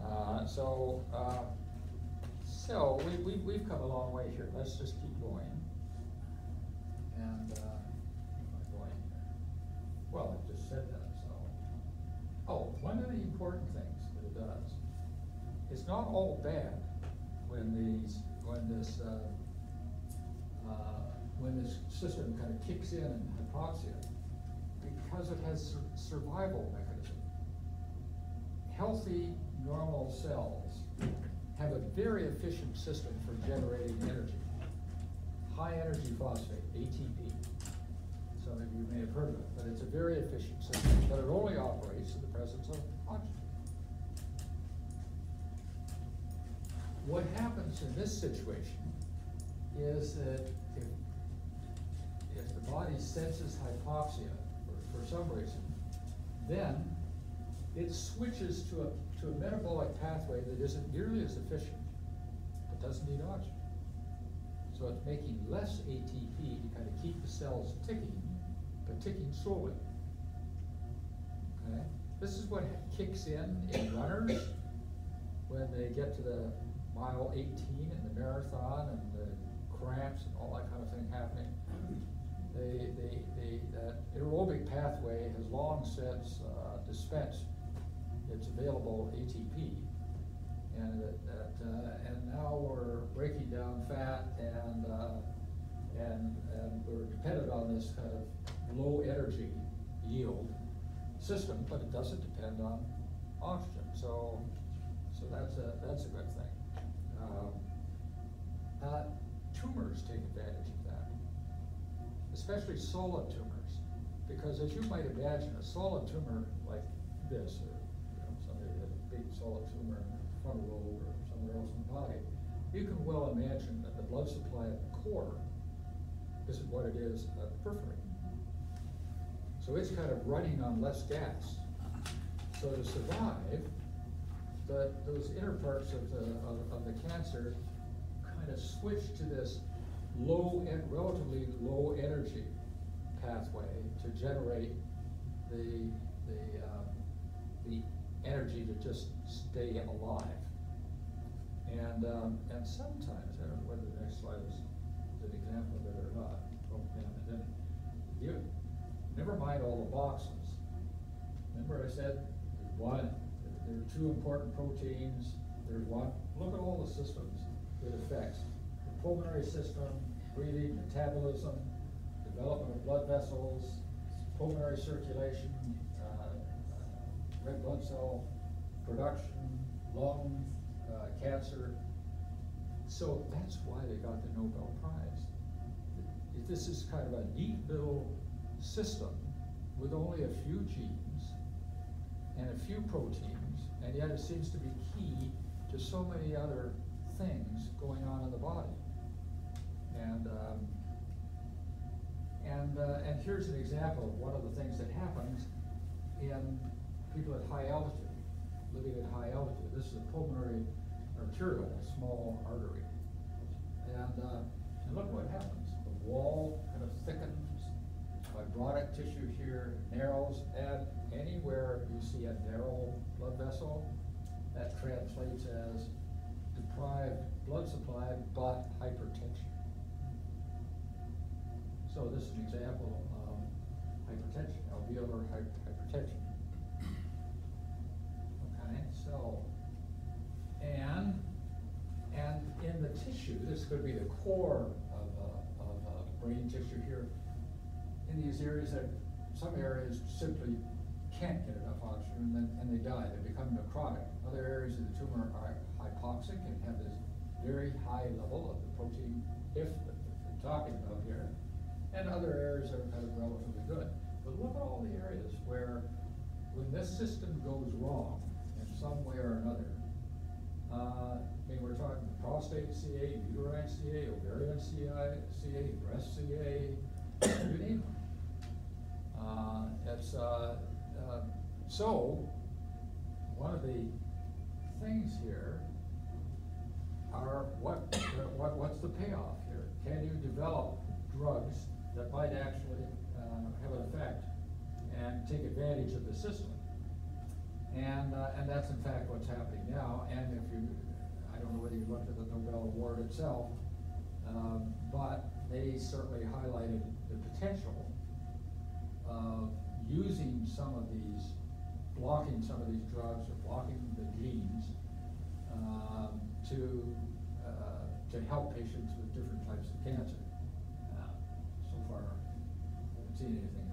Uh, so, uh, so we, we, we've come a long way here. Let's just keep going. And, uh, going? Well, I just said that, so. Oh, one of the important things that it does, it's not all bad when these, when this, uh, uh, when this system kind of kicks in in hypoxia because it has sur survival mechanism. Healthy, normal cells have a very efficient system for generating energy. High energy phosphate, ATP. Some of you may have heard of it, but it's a very efficient system, but it only operates in the presence of oxygen. What happens in this situation is that if, if the body senses hypoxia, for some reason, then it switches to a, to a metabolic pathway that isn't nearly as efficient, but doesn't need oxygen. So it's making less ATP to kind of keep the cells ticking, but ticking slowly. Okay? This is what kicks in in runners when they get to the mile eighteen in the marathon and the cramps and all that kind of thing happening. They, they, they, that aerobic pathway has long since uh, dispensed its available ATP. And that, that, uh, and now we're breaking down fat and, uh, and, and we're dependent on this kind of low energy yield system, but it doesn't depend on oxygen. So, so that's a, that's a good thing. Um, uh, tumors take advantage of that, especially solid tumors, because as you might imagine, a solid tumor like this, or you know, somebody with a solid tumor in the frontal or somewhere else in the body, you can well imagine that the blood supply at the core isn't what it is at the periphery. So it's kind of running on less gas. So to survive, the, those inner parts of the, of, of the cancer kind of switch to this low, and relatively low energy pathway to generate the, the, um, the energy to just stay alive. And, um, and sometimes, I don't know whether the next slide is, an example of it or not. Oh, then, you, never mind all the boxes. Remember I said, one, there are two important proteins, there's one, look at all the systems it affects. The pulmonary system, breathing, metabolism, development of blood vessels, pulmonary circulation, red blood cell production, lung, uh, cancer. So that's why they got the Nobel Prize. This is kind of a neat little system with only a few genes and a few proteins, and yet it seems to be key to so many other things going on in the body. And um, and uh, and here's an example of one of the things that happens in people at high altitude, living at high altitude. This is a pulmonary arteriole, a small artery, and uh, and look what happens. The wall kind of thickens, fibrotic tissue here narrows, and anywhere you see a narrow blood vessel, that translates as deprived blood supply but hypertension. So this is an example of hypertension, alveolar hypertension. And, and in the tissue, this could be the core of, uh, of uh, brain tissue here. In these areas that, some areas simply can't get enough oxygen and then, and they die, they become necrotic. Other areas of the tumor are hypoxic and have this very high level of the protein HIF we're talking about here. And other areas are kind of relatively good. But look at all the areas where, when this system goes wrong some way or another, uh, I mean, we're talking prostate CA, uterine CA, ovarian CA, CA, breast CA, you name. Uh, it's, uh, uh, so, one of the things here are what, what, what's the payoff here? Can you develop drugs that might actually, uh, have an effect and take advantage of the system? And, uh, and that's in fact what's happening now, and if you, I don't know whether you looked at the Nobel Award itself, um, but they certainly highlighted the potential of using some of these, blocking some of these drugs or blocking the genes um, to, uh, to help patients with different types of cancer. Uh, So far, I haven't seen anything.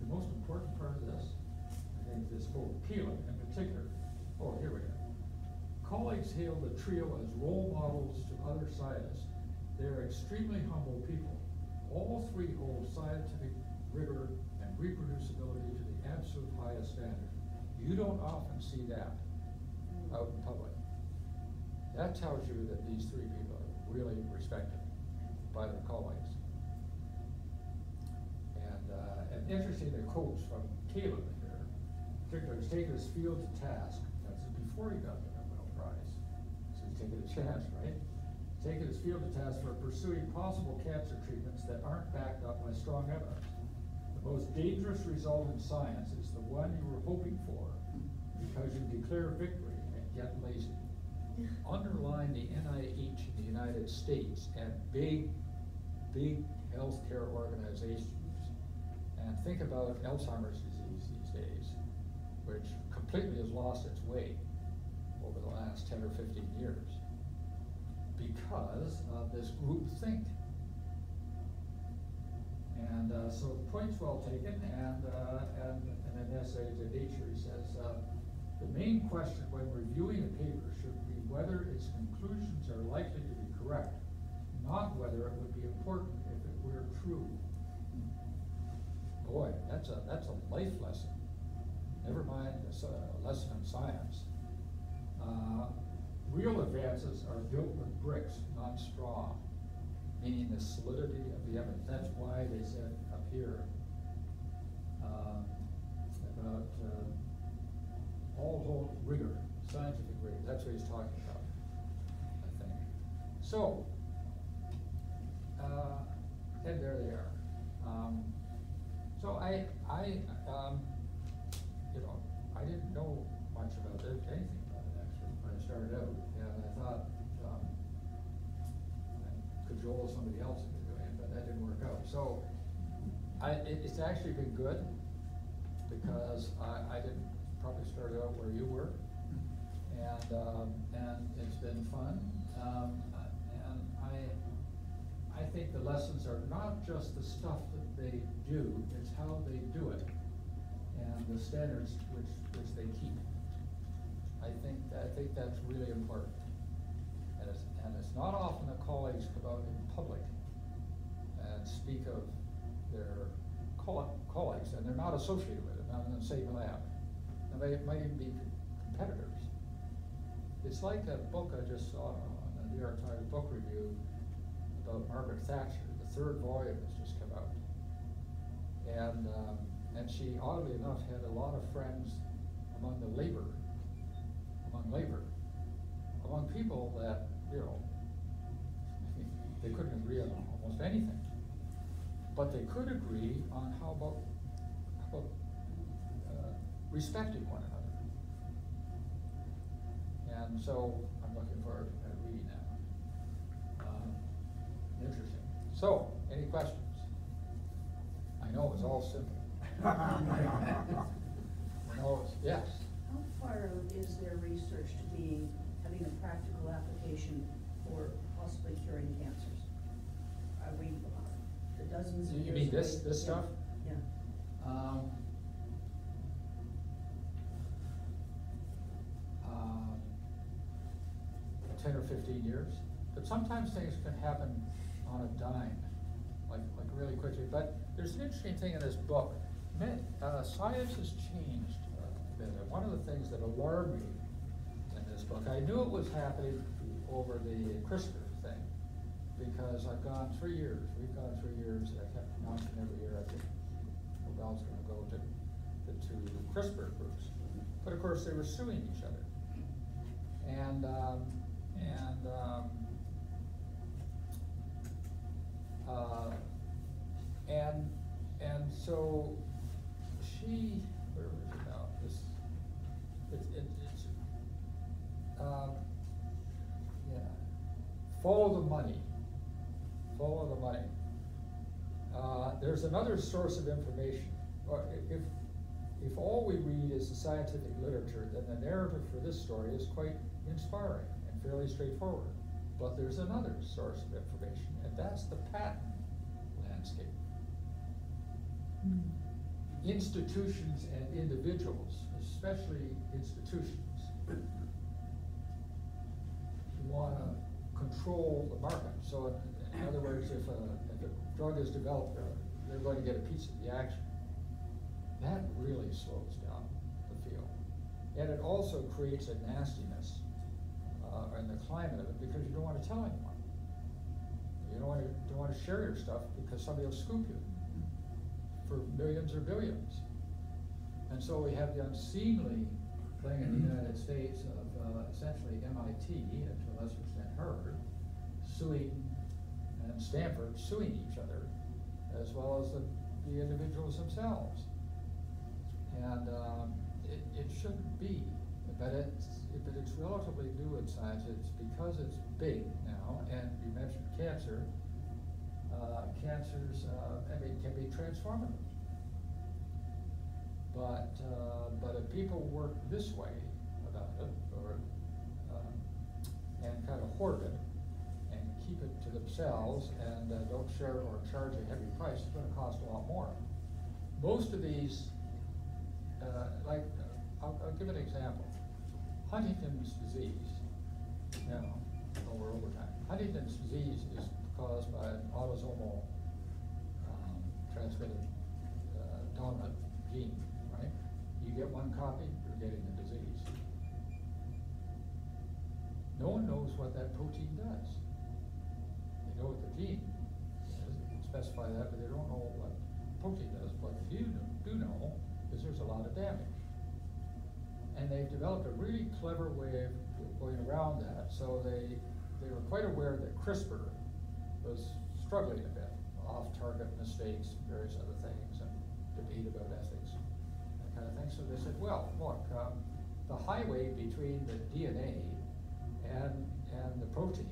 The most important part of this, Think this whole Kaelin in particular, oh, here we go. Colleagues hail the trio as role models to other scientists. They are extremely humble people. All three hold scientific rigor and reproducibility to the absolute highest standard. You don't often see that out in public. That tells you that these three people are really respected by their colleagues. And, uh, and interesting, the quotes from Kaelin taken his field to task, that's before he got the Nobel Prize. So he's taking a chance, right? Taken his field to task for pursuing possible cancer treatments that aren't backed up by strong evidence. The most dangerous result in science is the one you were hoping for, because you declare victory and get lazy. underline the NIH in the United States and big, big healthcare organizations, and think about Alzheimer's disease which completely has lost its way over the last ten or fifteen years because of this group think. And uh, so the point's well taken, and, uh, and in an essay to Nature, he says, uh, the main question when reviewing a paper should be whether its conclusions are likely to be correct, not whether it would be important if it were true. Boy, that's a, that's a life lesson. Never mind a lesson in science. Uh, real advances are built with bricks, not straw meaning the solidity of the evidence. That's why they said up here uh, about uh, all whole rigor, scientific rigor. That's what he's talking about, I think. So, uh, and there they are. Um, so I, I, um, I didn't know much about it, anything about it actually when I started out, and I thought cajole somebody else into doing it, but that didn't work out. So I, it, it's actually been good because I, I didn't probably start out where you were. And, um, and it's been fun. Um, and I, I think the lessons are not just the stuff that they do, it's how they do it and the standards which, which they keep. I think, I think that's really important. And it's, and it's not often that colleagues come out in public and speak of their colleagues, and they're not associated with it, not in the same lab. And they might even be competitors. It's like a book I just saw on the New York Times book review about Margaret Thatcher. The third volume has just come out. And, um, and she, oddly enough, had a lot of friends among the labor, among labor, among people that you know, they couldn't agree on almost anything. But they could agree on how about, how about uh, respecting one another. And so I'm looking forward to reading that one. Um, interesting. So, any questions? I know it's all simple. No, yes. How far is their research to be having a practical application for possibly curing cancers? Are we the dozens of You mean this, away? this Yeah, stuff? Yeah. Um, uh, ten or fifteen years, but sometimes things can happen on a dime, like, like really quickly. But there's an interesting thing in this book. Uh, science has changed a bit, one of the things that alarmed me in this book. I knew it was happening over the CRISPR thing because I've gone three years. We've gone three years. I kept announcing every year. I think Nobel's going to go to the two CRISPR groups, but of course they were suing each other, and um, and um, uh, and and so she where was it now? This it, it, um, yeah, follow the money. Follow the money. Uh, there's another source of information. If, if all we read is the scientific literature, then the narrative for this story is quite inspiring and fairly straightforward. But there's another source of information, and that's the patent landscape. Mm. Institutions and individuals, especially institutions, want to control the market. So in, other words, if a, if a drug is developed, uh, they're going to get a piece of the action. That really slows down the field. And it also creates a nastiness uh, in the climate of it because you don't want to tell anyone. You don't want to, don't want to share your stuff because somebody will scoop you for millions or billions. And so we have the unseemly thing in the United States of uh, essentially MIT, and to a lesser extent Harvard, suing, and Stanford suing each other, as well as the, the individuals themselves. And um, it, it shouldn't be but it's, but it's relatively new in science, it's because it's big now, and you mentioned cancer. Uh, cancers, uh, I mean, can be transformative. But, uh, but if people work this way about it, or, um, and kind of hoard it, and keep it to themselves, and uh, don't share it or charge a heavy price, it's gonna cost a lot more. Most of these, uh, like, uh, I'll, I'll give an example. Huntington's disease, now, oh, over time. Huntington's disease is caused by an autosomal, um, transmitted, uh, dominant gene, right? You get one copy, you're getting the disease. No one knows what that protein does. They know what the gene is, they can specify that, but they don't know what protein does. What know- do know is there's a lot of damage. And they've developed a really clever way of going around that, so they, they were quite aware that CRISPR was struggling a bit, off-target mistakes, various other things, and debate about ethics, that kind of thing. So they said, well, look, um, the highway between the DNA and, and the protein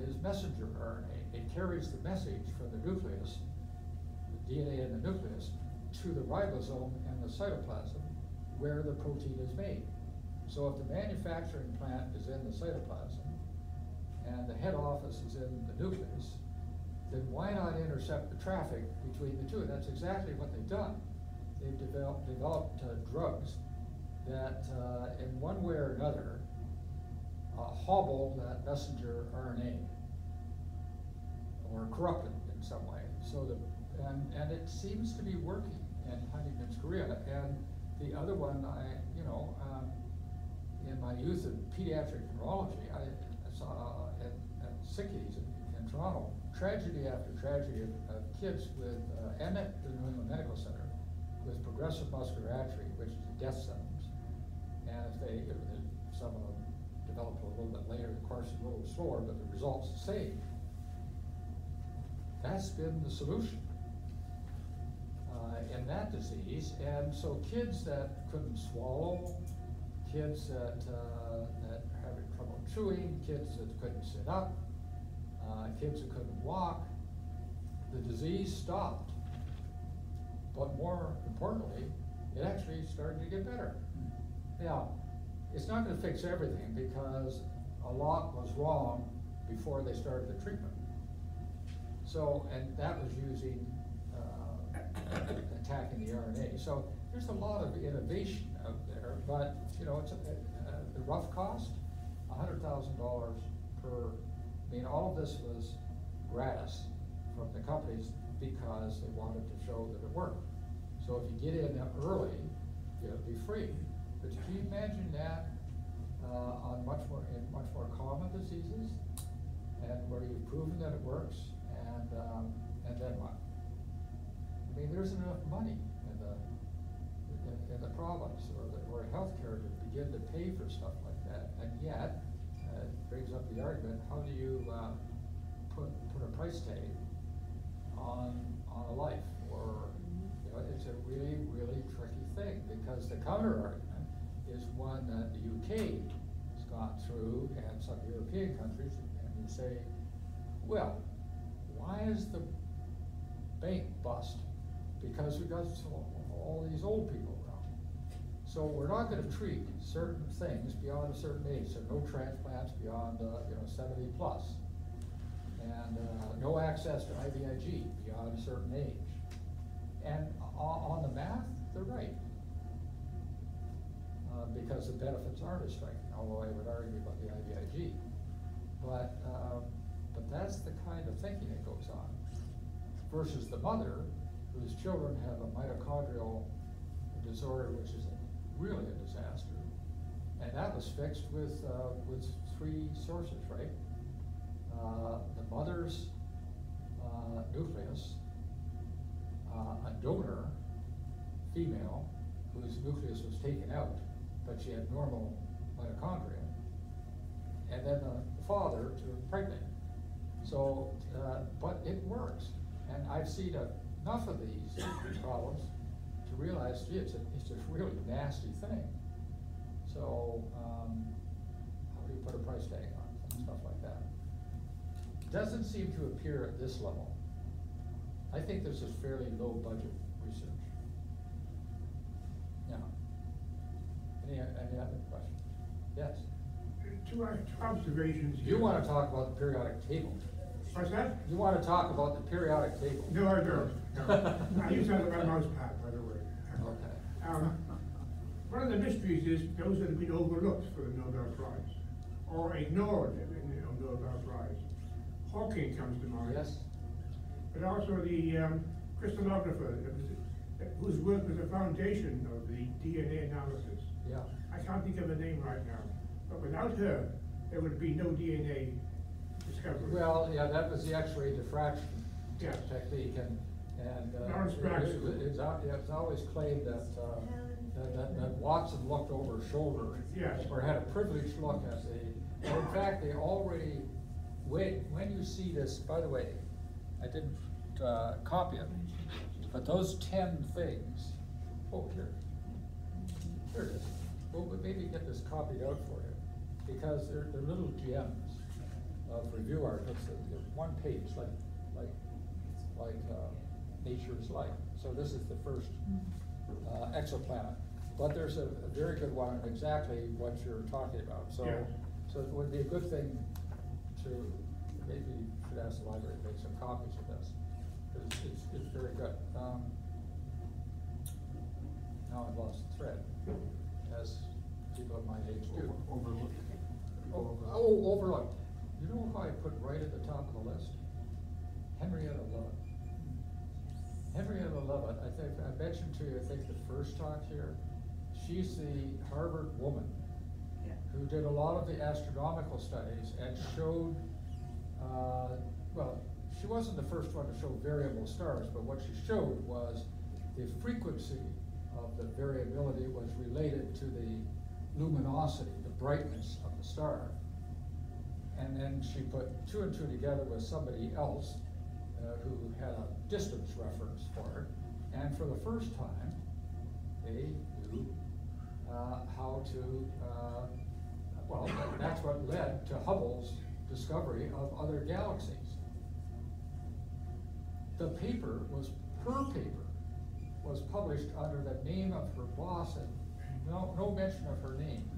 is messenger RNA. It carries the message from the nucleus, the DNA in the nucleus, to the ribosome and the cytoplasm where the protein is made. So if the manufacturing plant is in the cytoplasm and the head office is in the nucleus, then why not intercept the traffic between the two? And that's exactly what they've done. They've developed, developed uh, drugs that, uh, in one way or another, uh, hobble that messenger RNA or corrupt it in some way. So the, and, and it seems to be working in Huntington's chorea. And the other one, I, you know, um, in my youth in pediatric neurology, I, Saw at, at SickKids in, in Toronto, tragedy after tragedy of, of kids with, uh, and at the New England Medical Center, with progressive muscular atrophy, which is a death sentence. And if they, if they, some of them developed a little bit later, the course a little slower, but the results the same. That's been the solution uh, in that disease. And so kids that couldn't swallow, kids that, uh, that chewing, kids that couldn't sit up, uh, kids that couldn't walk, the disease stopped. But more importantly, it actually started to get better. Now, it's not gonna fix everything because a lot was wrong before they started the treatment. So, and that was using, uh, attacking the RNA. So there's a lot of innovation out there, but, you know, it's, a- uh, the rough cost, a hundred thousand dollars per, I mean, all of this was gratis from the companies because they wanted to show that it worked. So if you get in early, it'll be free. But can you imagine that, uh, on much more, in much more common diseases? And where you've proven that it works, and, um, and then what? I mean, there isn't enough money in the, in, in the province or the, or healthcare to begin to pay for stuff like that. And yet, it brings up the argument, how do you, uh, put, put a price tag on, on a life? Or, you know, it's a really, really tricky thing, because the counter argument is one that the UK has gone through and some European countries, and you say, well, why is the bank bust? Because we've got so- all these old people. So we're not gonna treat certain things beyond a certain age, so no transplants beyond, uh, you know, seventy plus. And, uh, no access to IVIG beyond a certain age. And on, on the math, they're right. Uh, because the benefits aren't as striking, although I would argue about the IVIG. But, uh, but that's the kind of thinking that goes on. Versus the mother, whose children have a mitochondrial disorder, which is really a disaster. And that was fixed with, uh, with three sources, right? Uh, the mother's, uh, nucleus, uh, a donor, female, whose nucleus was taken out, but she had normal mitochondria. And then the father to impregnate. So, uh, but it works. And I've seen enough of these problems to realize, gee, it's a, it's a really nasty thing. So, um, how do you put a price tag on it stuff like that? Doesn't seem to appear at this level. I think this is fairly low budget research. Yeah. Any, any other questions? Yes? Two, two observations. You here. wanna talk about the periodic table? What's that? You wanna talk about the periodic table? No, I don't. No. I use that on my mouse pad, by the way. Um, One of the mysteries is those that have been overlooked for the Nobel Prize, or ignored in the Nobel Prize. Hawking comes to mind. Yes? But also the um, crystallographer, whose work was the foundation of the DNA analysis. Yeah. I can't think of her name right now, but without her, there would be no DNA discovery. Well, yeah, that was the X-ray diffraction Yes. technique and, and. uh, Lawrence it- It's, it's always claimed that, uh, that, that- that Watson looked over his shoulder. Yes. Or had a privileged look at the, and in fact, they already, when, when you see this, by the way, I didn't, uh, copy it, but those ten things, oh, here. Here it is. Well, maybe get this copied out for you, because they're, they're little gems of review articles, one page, like, like, like, uh, Nature's like. So this is the first, uh, exoplanet. But there's a, a very good one, on exactly what you're talking about, so, Yeah. so it would be a good thing to, maybe you should ask the library to make some copies of this, because it's, it's very good. Um, now I've lost the thread, as people of my age do. Overlooked. Oh, oh, overlooked. You know who I put right at the top of the list? Henrietta Leavitt. Henrietta Leavitt, I think, I mentioned to you, I think the first talk here, she's the Harvard woman Yeah. who did a lot of the astronomical studies and showed, uh, well, she wasn't the first one to show variable stars, but what she showed was the frequency of the variability was related to the luminosity, the brightness of the star. And then she put two and two together with somebody else, uh, who had a distance reference for it. And for the first time, they knew, uh, how to, uh, well, that's what led to Hubble's discovery of other galaxies. The paper was, her paper was published under the name of her boss and no, no mention of her name.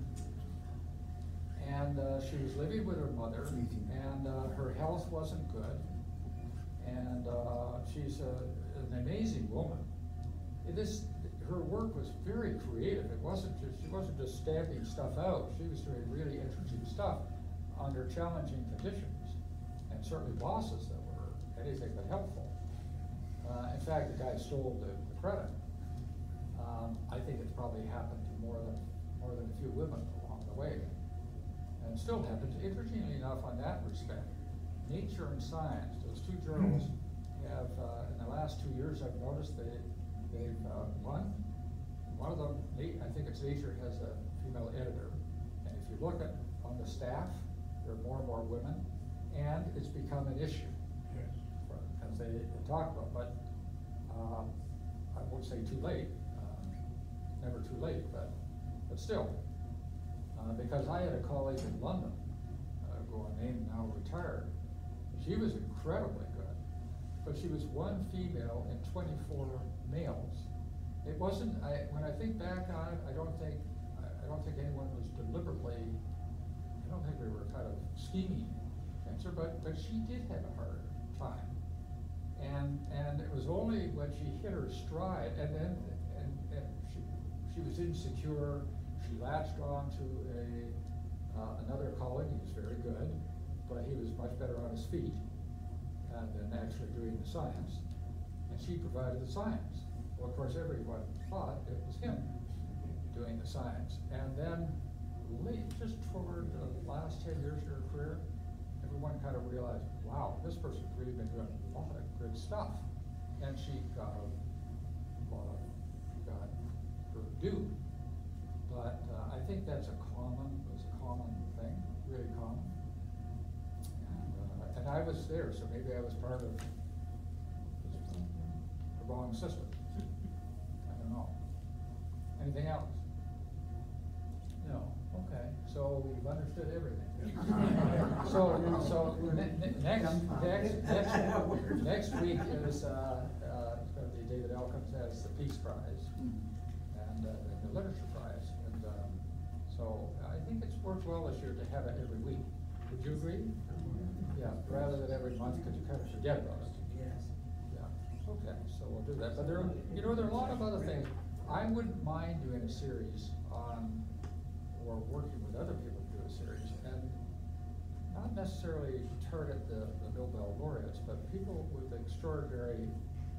And, uh, she was living with her mother and, uh, her health wasn't good. And, uh, she's a, an amazing woman. It is, her work was very creative. It wasn't just, she wasn't just stamping stuff out. She was doing really interesting stuff under challenging conditions. And certainly bosses that were anything but helpful. Uh, in fact, the guy stole the, the credit. Um, I think it's probably happened to more than, more than a few women along the way. And still happens, interestingly enough, on that respect, Nature and Science, those two journals have, uh, in the last two years, I've noticed they, they've, uh, one, one of them, I think it's Nature has a female editor. And if you look at, on the staff, there are more and more women, and it's become an issue Yes. for- as they talk about, but, um, I won't say too late, um, never too late, but, but still. Uh, because I had a colleague in London, uh, who I named now retired, she was incredibly good, but she was one female in twenty-four males. It wasn't, I, when I think back on it, I don't think, I, don't think anyone was deliberately, I don't think they were kind of scheming her, but, but she did have a hard time. And, and it was only when she hit her stride, and then, and, and she, she was insecure, she latched on to a, uh, another colleague, who was very good, but he was much better on his feet, uh, than actually doing the science, and she provided the science. Well, of course, everyone thought it was him doing the science, and then just toward the last ten years of her career, everyone kind of realized, wow, this person's really been doing a lot of good stuff. And she got a, well, got her due. But, uh, I think that's a common, was a common thing, really common. And, I was there, so maybe I was part of the wrong system. I don't know. Anything else? No, Okay. so we've understood everything. So, so, ne- ne- next, next, next, next week is, uh, uh, it's gonna be David Elkins has the Peace Prize and, uh, the Literature Prize, and, um, so I think it's worked well this year to have it every week. Would you agree? Yeah, rather than every month, cause you kinda forget about it. Yes. Yeah, okay, so we'll do that, but there, you know, there are a lot of other things. I wouldn't mind doing a series on, or working with other people to do a series, and not necessarily target the, the Nobel laureates, but people with extraordinary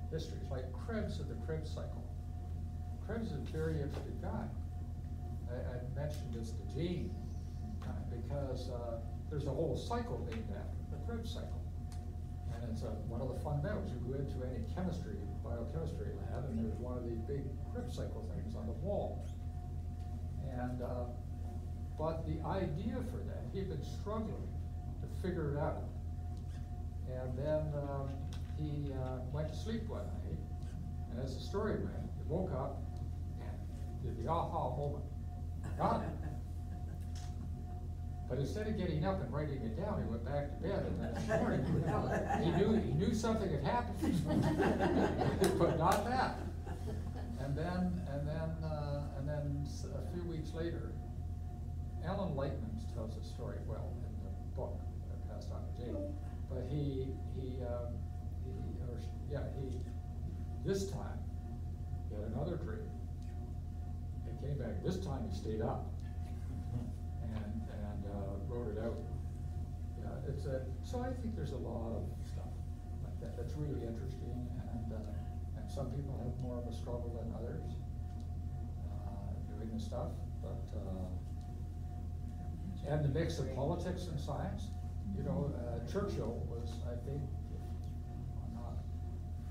histories, like Krebs of the Krebs cycle. Krebs is a very interesting guy. I, I mentioned this to Gene, because, uh, there's a whole cycle named after Krebs cycle. And it's a, one of the fun fundamentals, you go into any chemistry, biochemistry lab, and there's one of these big Krebs cycle things on the wall. And, uh, but the idea for that, he had been struggling to figure it out. And then, um, he, uh, went to sleep one night, and as the story went, he woke up and did the aha moment. Got it. But instead of getting up and writing it down, he went back to bed and the next morning, he knew, he knew something had happened. But not that. And then, and then, uh, and then a few weeks later, Alan Lightman tells the story well in the book that I passed on to Jane. But he, he, um, he, or, yeah, he, this time, he had another dream. He came back, this time he stayed up uh, wrote it out. Yeah, it's a, so I think there's a lot of stuff like that, that's really interesting, and, uh, and some people have more of a struggle than others, uh, doing the stuff, but, uh, and the mix of politics and science, you know, uh, Churchill was, I think, I'm not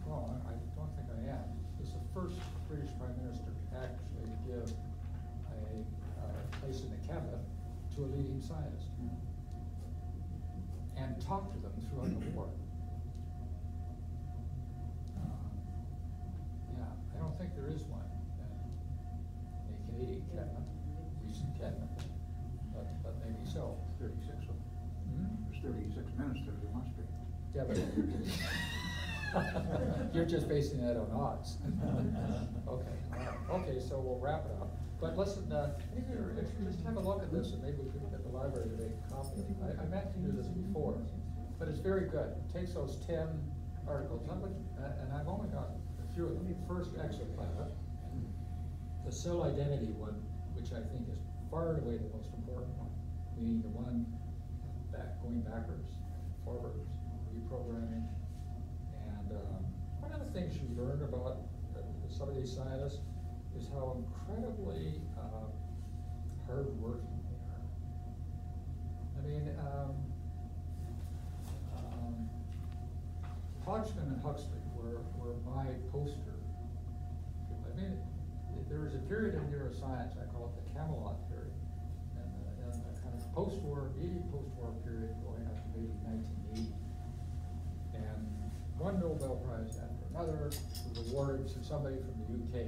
wrong, I don't think I am, was the first British Prime Minister to actually give a, uh place in the cabinet to a leading scientist. And talk to them throughout the war. Um, Yeah, I don't think there is one, uh, a Canadian cabinet, recent cabinet, but, but maybe so. Thirty-six of them. Hmm? There's thirty-six ministers, there must be. Yeah, but you're just basing that on odds. Okay, all right. okay, so we'll wrap it up. But listen, uh, if just have a look at this and maybe we could get the library to make a copy. I, I meant to do this before, but it's very good. It Takes those ten articles, I'm look- uh, and I've only got a few of them. First exoplanet, the cell identity one, which I think is far and away the most important one, meaning the one back, going backwards, forwards, reprogramming. And, um, one of the things you learn about uh, some of these scientists is how incredibly, uh, hardworking they are. I mean, um, um, Hodgkin and Huxley were, were my poster. I mean, there was a period in neuroscience, I call it the Camelot period. And, the, and a kind of post-war, immediate post-war period going up to maybe nineteen eighty. And one Nobel Prize after another was awarded to somebody from the UK.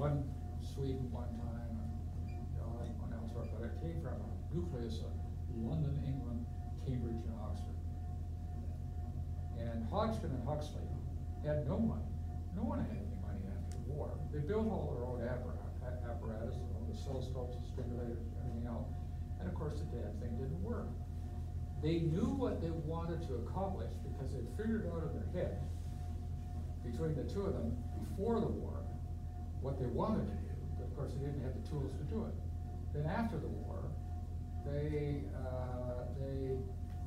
One Sweden one time, and God, one elsewhere, but it came from a nucleus of London, England, Cambridge, and Oxford. And Hodgkin and Huxley had no money. No one had any money after the war. They built all their own appara- apparatus, you know, the oscilloscopes, the stimulators, everything else. And of course, the damn thing didn't work. They knew what they wanted to accomplish because they'd figured out in their head, between the two of them, before the war, what they wanted to do, but of course, they didn't have the tools to do it. Then after the war, they, uh, they,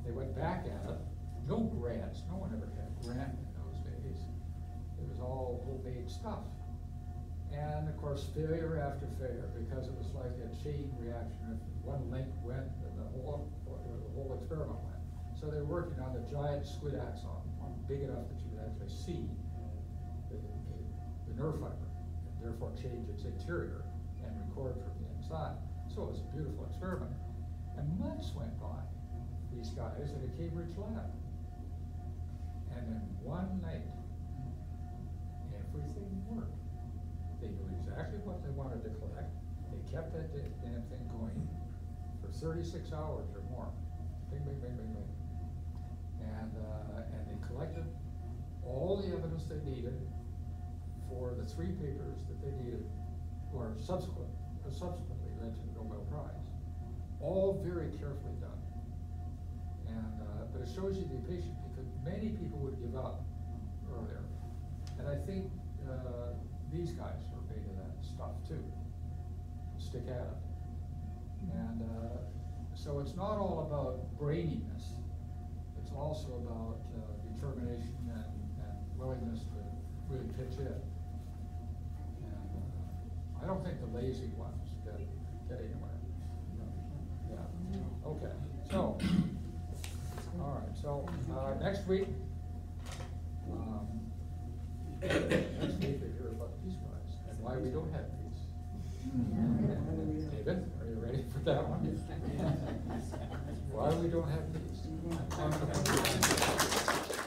they went back at it, no grants, no one ever had a grant in those days. It was all homemade stuff. And of course, failure after failure, because it was like a chain reaction, if one link went, then the whole, the whole experiment went. So they were working on the giant squid axon, one big enough that you could actually see the, the, the nerve fiber, therefore change its interior and record from the inside. So it was a beautiful experiment. And months went by, these guys at a Cambridge lab. And then one night, everything worked. They knew exactly what they wanted to collect. They kept that damn thing going for thirty-six hours or more. Bing, bing, bing, bing, bing. And, uh, and they collected all the evidence they needed for the three papers that they needed, or subsequent, uh, subsequently led to the Nobel Prize. All very carefully done. And, uh, but it shows you the be patient, because many people would give up earlier. And I think, uh, these guys are made of that stuff too, stick at it. And, uh, so it's not all about braininess, it's also about, uh, determination and, and willingness to really pitch in. I don't think the lazy ones get, get anywhere. Yeah, okay, so, all right, so, uh, next week, um, next week we hear about Peace Prize and why we don't have peace. David, are you ready for that one? Why we don't have peace?